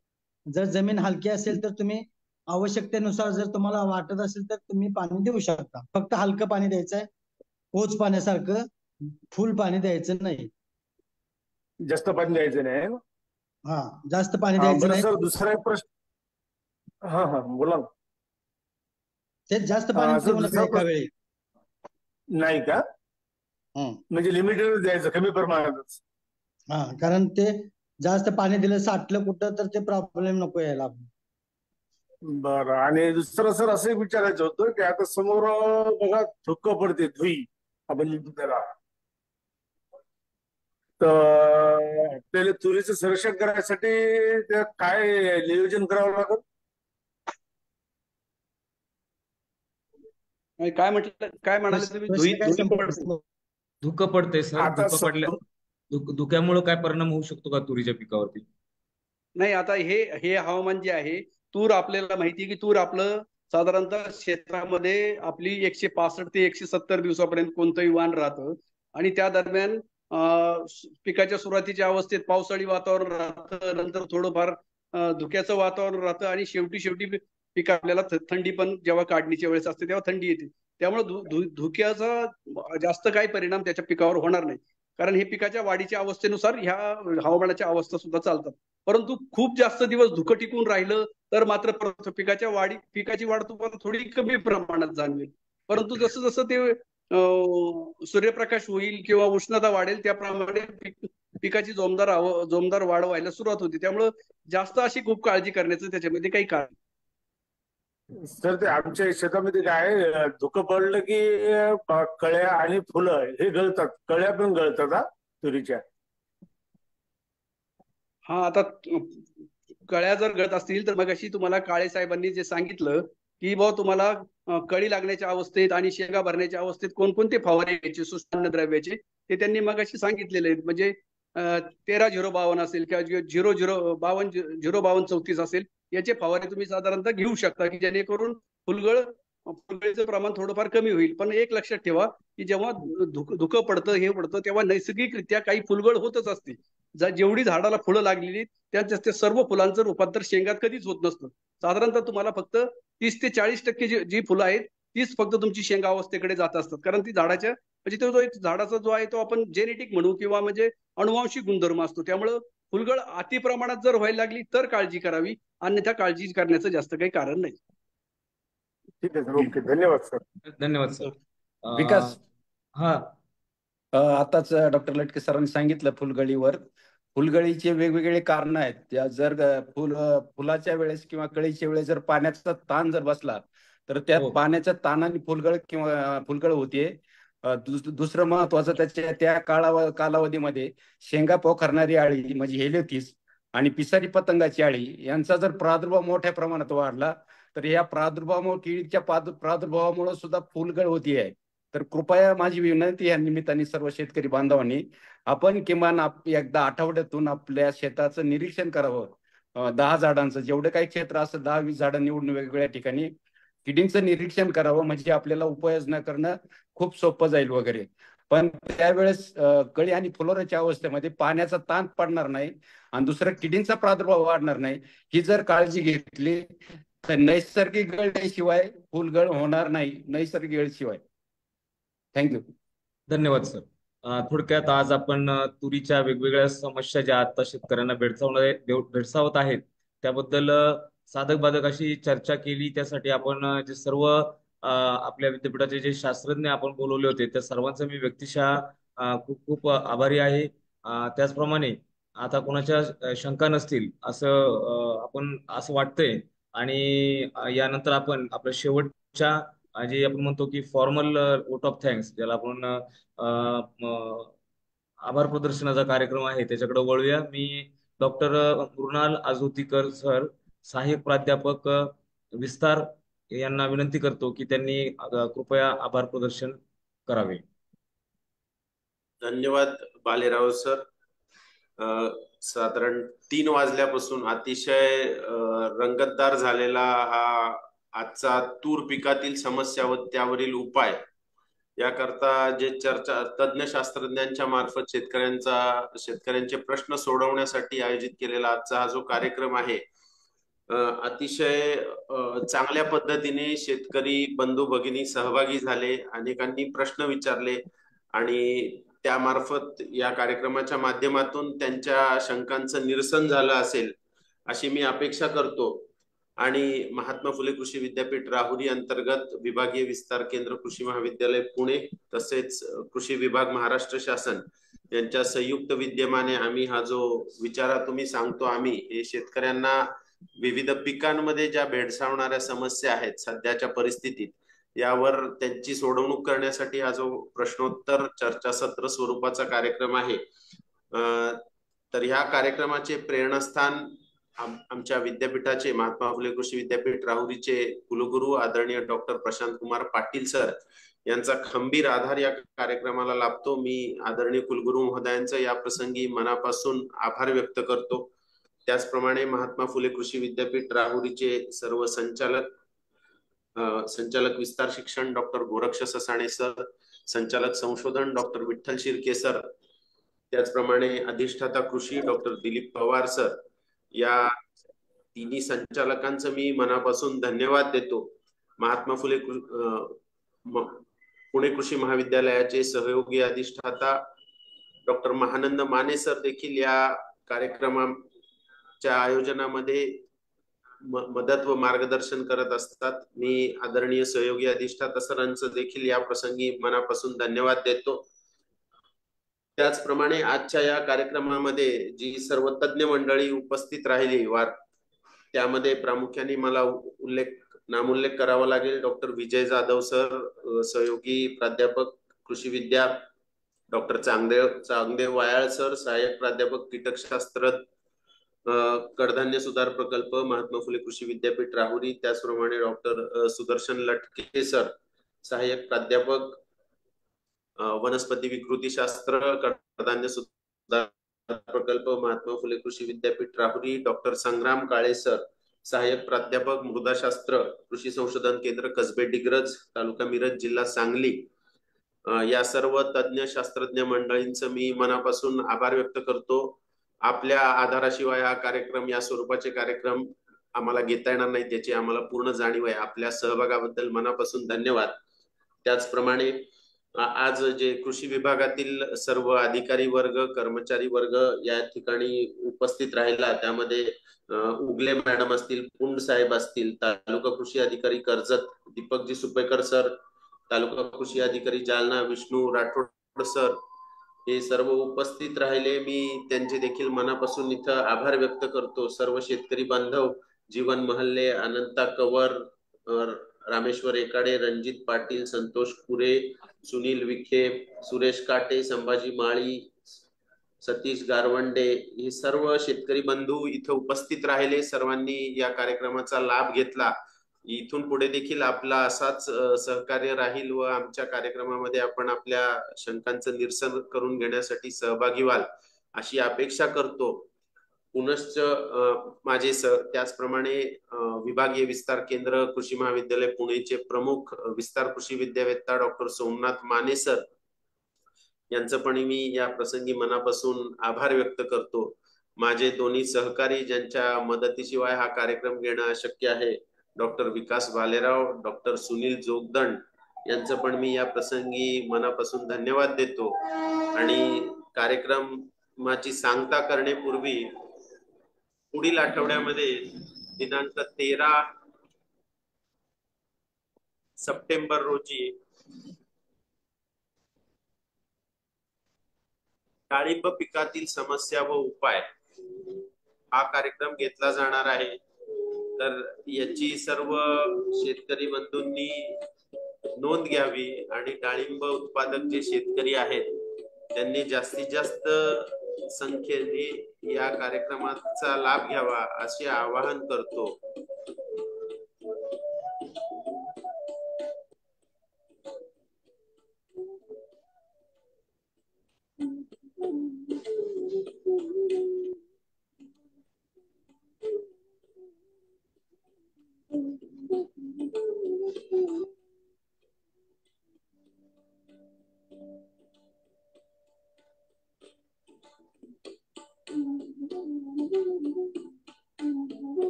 जर जमीन हलकी असेल तर तुम्ही आवश्यकतेनुसार जर तुम्हाला वाटत असेल तर तुम्ही पाणी देऊ शकता. फक्त हलकं पाणी द्यायचं आहे. पोच पाण्यासारखं फुल पाणी द्यायचं नाही. जास्त पाणी द्यायचं नाही हा जास्त पाणी द्यायचं नाही. सर दुसरा एक प्रश्न. हा हा बोला ते जास्त पाणी एका वेळी. नाही का? म्हणजे लिमिटेड द्यायचं कमी प्रमाणातच. हा कारण ते जास्त पाणी दिलं साठलं कुठं तर ते प्रॉब्लेम नको यायला. बरं आणि दुसरं सर असं विचारायचं होतं की आता समोर बघा धुक्क पडते धुई. आपण त्याला तर आपल्याला तुरीचं संरक्षण करायसाठी काय नियोजन करावं लागत काय म्हटलं काय म्हणाले तुम्ही? धुकं पडते सर. धुकं पडल्या धुक्यामुळे काय परिणाम होऊ शकतो का तुरीच्या पिकावरती? नाही आता हे हे हवामान जे आहे तूर आपल्याला माहिती की तूर आपलं साधारणतः क्षेत्रामध्ये आपली एकशे पासष्ट ते एकशे सत्तर दिवसापर्यंत कोणतंही वाण राहतं. आणि त्या दरम्यान पिकाच्या सुरुवातीच्या अवस्थेत पावसाळी वातावरण राहतं नंतर थोडंफार धुक्याचं वातावरण राहतं आणि शेवटी शेवटी पीक आपल्याला थंडी पण जेव्हा काढणीच्या वेळेस असते तेव्हा थंडी येते. त्यामुळे धुक्याचा जास्त काही परिणाम त्याच्या पिकावर होणार नाही. कारण हे पिकाच्या वाढीच्या अवस्थेनुसार ह्या हवामानाच्या अवस्था सुद्धा चालतात. परंतु खूप जास्त दिवस धुकं टिकून राहिलं तर मात्र पिकाच्या वाढी पिकाची वाढ तुम्हाला थोडी कमी प्रमाणात जाणवेल. परंतु जसं जसं ते सूर्यप्रकाश होईल किंवा उष्णता वाढेल त्याप्रमाणे पिकाची जोमदार जोमदार वाढ व्हायला सुरुवात होती. त्यामुळं जास्त अशी खूप काळजी करण्याचं त्याच्यामध्ये काही कारण सर ते आमच्या शेतामध्ये काय धुकं पडलं की कळ्या आणि फुलं हे गळतात. कळ्या पण गळतात हा तुरीच्या. हा आता कळ्या जर गळत असतील तर मग अशी तुम्हाला काळे साहेबांनी जे सांगितलं की भाऊ तुम्हाला कळी लागण्याच्या अवस्थेत आणि शेंगा भरण्याच्या अवस्थेत कोणकोणते फवारे घ्यायचे सुस्थान्य द्रव्याचे ते त्यांनी मग अशी सांगितलेले आहेत. म्हणजे तेरा झिरो बावन्न असेल किंवा झिरो झिरो बावन्न झिरो बावन्न चौतीस असेल याचे फवारे तुम्ही साधारणतः घेऊ शकता की जेणेकरून फुलगळ फुलगळीचं प्रमाण थोडंफार कमी होईल. पण एक लक्षात ठेवा की जेव्हा धुकं पडतं हे पडतं तेव्हा नैसर्गिकरित्या काही फुलगळ होतच असते. जेवढी झाडाला फुलं लागलेली त्यांच्या ते सर्व फुलांचं रूपांतर शेंगात कधीच होत नसतं. साधारणतः तुम्हाला फक्त तीस ते चाळीस टक्के जी फुलं आहेत तीच फक्त तुमची शेंगा अवस्थेकडे जात असतात. कारण ती झाडाच्या म्हणजे तो जो एक झाडाचा जो आहे तो आपण जेनेटिक म्हणू किंवा म्हणजे अनुवांशिक गुणधर्म असतो. त्यामुळं फुलगळ अति प्रमाणात जर व्हायला लागली तर काळजी करावी. अन्यथा काळजी करण्याचं जास्त काही कारण नाही. ठीक आहे ओके. धन्यवाद सर. धन्यवाद सर. विकास. हा. आताच डॉक्टर लटके सरांनी सांगितलं फुलगळीवर. फुलगळीचे वेगवेगळे कारण आहेत. जर फुल फुलाच्या वेळेस किंवा कळीच्या वेळेस जर पाण्याचा ताण जर बसला तर त्यात पाण्याच्या ताणाने फुलगळ किंवा फुलगळ होतीये दुसरं महत्वाचं त्याच्या त्या काळा कालावधीमध्ये शेंगा पोखरणारी आळी म्हणजे हेलिओथिस आणि पिसारी पतंगाची आळी यांचा जर प्रादुर्भाव मोठ्या प्रमाणात वाढला तर या प्रादुर्भावामुळे किडीच्या प्रादुर्भावामुळे सुद्धा फुलगळ होती आहे तर कृपया माझी विनंती या निमित्ताने सर्व शेतकरी बांधवांनी आपण किमान एकदा आठवड्यातून आपल्या शेताचं निरीक्षण करावं. दहा झाडांचं जेवढं काही क्षेत्र असं दहा वीस झाडं निवडून वेगवेगळ्या ठिकाणी किडींचं निरीक्षण करावं म्हणजे आपल्याला उपाययोजना करणं खूप सोपं जाईल वगैरे. पण त्यावेळेस कळी आणि फुलोराच्या अवस्थेमध्ये पाण्याचा ताण पडणार नाही आणि दुसरं किडींचा प्रादुर्भाव वाढणार नाही. ही जर काळजी घेतली तर नैसर्गिक गळशिवाय फुलगळ होणार नाही नैसर्गिक गळशिवाय थँक्यू धन्यवाद सर थोडक्यात आज आपण तुरीच्या वेगवेगळ्या समस्या ज्या आता शेतकऱ्यांना भेडसावणार भेडसावत आहेत त्याबद्दल साधक बाधक अशी चर्चा केली. त्यासाठी आपण जे सर्व आपल्या विद्यापीठाचे जे शास्त्रज्ञ आपण बोलवले होते त्या सर्वांचं मी व्यक्तिशः खूप खूप आभारी आहे. त्याचप्रमाणे आता कोणाच्या शंका नसतील असं आपण असं वाटतंय. आणि यानंतर आपण आपल्या शेवटच्या जे आपण म्हणतो की फॉर्मल वोट ऑफ थँक्स ज्याला आपण आभार प्रदर्शनाचा कार्यक्रम आहे त्याच्याकडे वळूया. मी डॉक्टर मृणाल आजोतीकर सर सहाय्यक प्राध्यापक विस्तार यांना विनंती करतो की त्यांनी कृपया आभार प्रदर्शन करावे. धन्यवाद बालेराव सर साधारण तीन वाजल्यापासून अतिशय रंगतदार झालेला हा आजचा तूर पिकातील समस्या व त्यावरील उपाय याकरता जे चर्चा तज्ज्ञ शास्त्रज्ञांच्या मार्फत शेतकऱ्यांचा शेतकऱ्यांचे प्रश्न सोडवण्यासाठी आयोजित केलेला आजचा हा जो कार्यक्रम आहे अतिशय चांगल्या पद्धतीने शेतकरी बंधू भगिनी सहभागी झाले अनेकांनी प्रश्न विचारले आणि त्यामार्फत या कार्यक्रमाच्या माध्यमातून त्यांच्या शंकांचं निरसन झालं असेल अशी मी अपेक्षा करतो. आणि महात्मा फुले कृषी विद्यापीठ राहुरी अंतर्गत विभागीय विस्तार केंद्र कृषी महाविद्यालय पुणे तसेच कृषी विभाग महाराष्ट्र शासन यांच्या संयुक्त विद्यमाने आम्ही हा जो विचारा तुम्ही सांगतो आम्ही हे शेतकऱ्यांना विविध पिकांमध्ये ज्या भेडसावणाऱ्या समस्या आहेत सध्याच्या परिस्थितीत यावर त्यांची सोडवणूक करण्यासाठी हा जो प्रश्नोत्तर चर्चासत्र स्वरूपाचा कार्यक्रम आहे. तर ह्या कार्यक्रमाचे प्रेरणास्थान आमच्या विद्यापीठाचे महात्मा फुले कृषी विद्यापीठ राहुरीचे कुलगुरू आदरणीय डॉक्टर प्रशांत कुमार पाटील सर यांचा खंबीर आधार या कार्यक्रमाला लाभतो. मी आदरणीय कुलगुरू महोदयांचा या प्रसंगी मनापासून आभार व्यक्त करतो. त्याचप्रमाणे महात्मा फुले कृषी विद्यापीठ राहुरीचे सर्व संचालक संचालक विस्तार शिक्षण डॉक्टर गोरक्ष ससाणे सर संचालक संशोधन डॉक्टर विठ्ठल शिर्के सर त्याचप्रमाणे अधिष्ठाता कृषी डॉक्टर दिलीप पवार सर या तिन्ही संचालकांचं मी मनापासून धन्यवाद देतो. महात्मा फुले पुणे कृषी महाविद्यालयाचे सहयोगी अधिष्ठाता डॉक्टर महानंद माने सर देखील या कार्यक्रमाच्या आयोजनामध्ये मदत व मार्गदर्शन करत असतात. मी आदरणीय सहयोगी अधिष्ठाता सरांचं देखील या प्रसंगी मनापासून धन्यवाद देतो. त्याचप्रमाणे आजच्या या कार्यक्रमामध्ये जी सर्व तज्ज्ञ मंडळी उपस्थित राहिली वार त्यामध्ये प्रामुख्याने मला उल्लेख नामोल्लेख करावा लागेल. डॉक्टर विजय जाधव सर सहयोगी प्राध्यापक कृषी विद्या डॉक्टर चांगदेव चांगदेव वायाळ सर सहाय्यक प्राध्यापक कीटकशास्त्र कडधान्य सुधार प्रकल्प महात्मा फुले कृषी विद्यापीठ राहुरी त्याचप्रमाणे डॉक्टर सुदर्शन लटके सर सहाय्यक प्राध्यापक वनस्पती विकृतीशास्त्र कडधान्य सुधार प्रकल्प महात्मा फुले कृषी विद्यापीठ राहुरी डॉक्टर संग्राम काळे सर सहाय्यक प्राध्यापक मृदाशास्त्र कृषी संशोधन केंद्र कसबे डिग्रज तालुका मिरज जिल्हा सांगली. या सर्व तज्ज्ञ शास्त्रज्ञ मंडळींचं मी मनापासून आभार व्यक्त करतो. आपल्या आधाराशिवाय हा कार्यक्रम या स्वरूपाचे कार्यक्रम आम्हाला घेता येणार नाही त्याची आम्हाला पूर्ण जाणीव आहे. आपल्या सहभागाबद्दल मनापासून धन्यवाद. त्याचप्रमाणे आज जे कृषी विभागातील सर्व अधिकारी वर्ग कर्मचारी वर्ग या ठिकाणी उपस्थित राहिला त्यामध्ये उगले मॅडम असतील पुंड साहेब असतील तालुका कृषी अधिकारी कर्जत दीपकजी सुपेकर सर तालुका कृषी अधिकारी जालना विष्णू राठोड सर हे सर्व उपस्थित राहिले. मी त्यांचे देखील मनापासून इथं आभार व्यक्त करतो. सर्व शेतकरी बांधव जीवन महल्ले अनंता कवर रामेश्वर एकाडे रणजित पाटील संतोष कुरे सुनील विखे सुरेश काटे संभाजी माळी सतीश गारवंडे हे सर्व शेतकरी बंधू इथं उपस्थित राहिले. सर्वांनी या कार्यक्रमाचा लाभ घेतला. इथून पुढे देखील आपला असाच सहकार्य राहील व आमच्या कार्यक्रमामध्ये आपण आपल्या शंकांचं निरसन करून घेण्यासाठी सहभागी व्हाल अशी अपेक्षा करतो. पुनश्च माझे सर त्याचप्रमाणे विभागीय विस्तार केंद्र कृषी महाविद्यालय पुणेचे प्रमुख विस्तार कृषी विद्यावेत्ता डॉक्टर सोमनाथ माने सर यांचं पण मी या प्रसंगी मनापासून आभार व्यक्त करतो. माझे दोन्ही सहकारी ज्यांच्या मदतीशिवाय हा कार्यक्रम घेणं अशक्य आहे डॉक्टर विकास भालेराव डॉक्टर सुनील जोगदंड यांचं पण मी या प्रसंगी मनापासून धन्यवाद देतो. आणि कार्यक्रमाची सांगता करण्यापूर्वी पुढील आठवड्यामध्ये दिनांक तेरा सप्टेंबर रोजी डाळिंब पिकातील समस्या व उपाय हा कार्यक्रम घेतला जाणार आहे. तर याची सर्व शेतकरी बंधूंनी नोंद घ्यावी आणि डाळिंब उत्पादक जे शेतकरी आहेत त्यांनी जास्तीत जास्त संख्येने या कार्यक्रमाचा लाभ घ्यावा असे आवाहन करतो.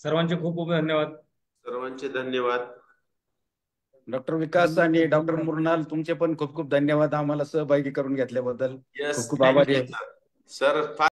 सर्वांचे खूप खूप धन्यवाद. सर्वांचे धन्यवाद. डॉक्टर विकास आणि डॉक्टर मुरनाल तुमचे पण खूप खूप धन्यवाद आम्हाला सहभागी करून घेतल्याबद्दल. खूप खूप आभारी आहे. सर फार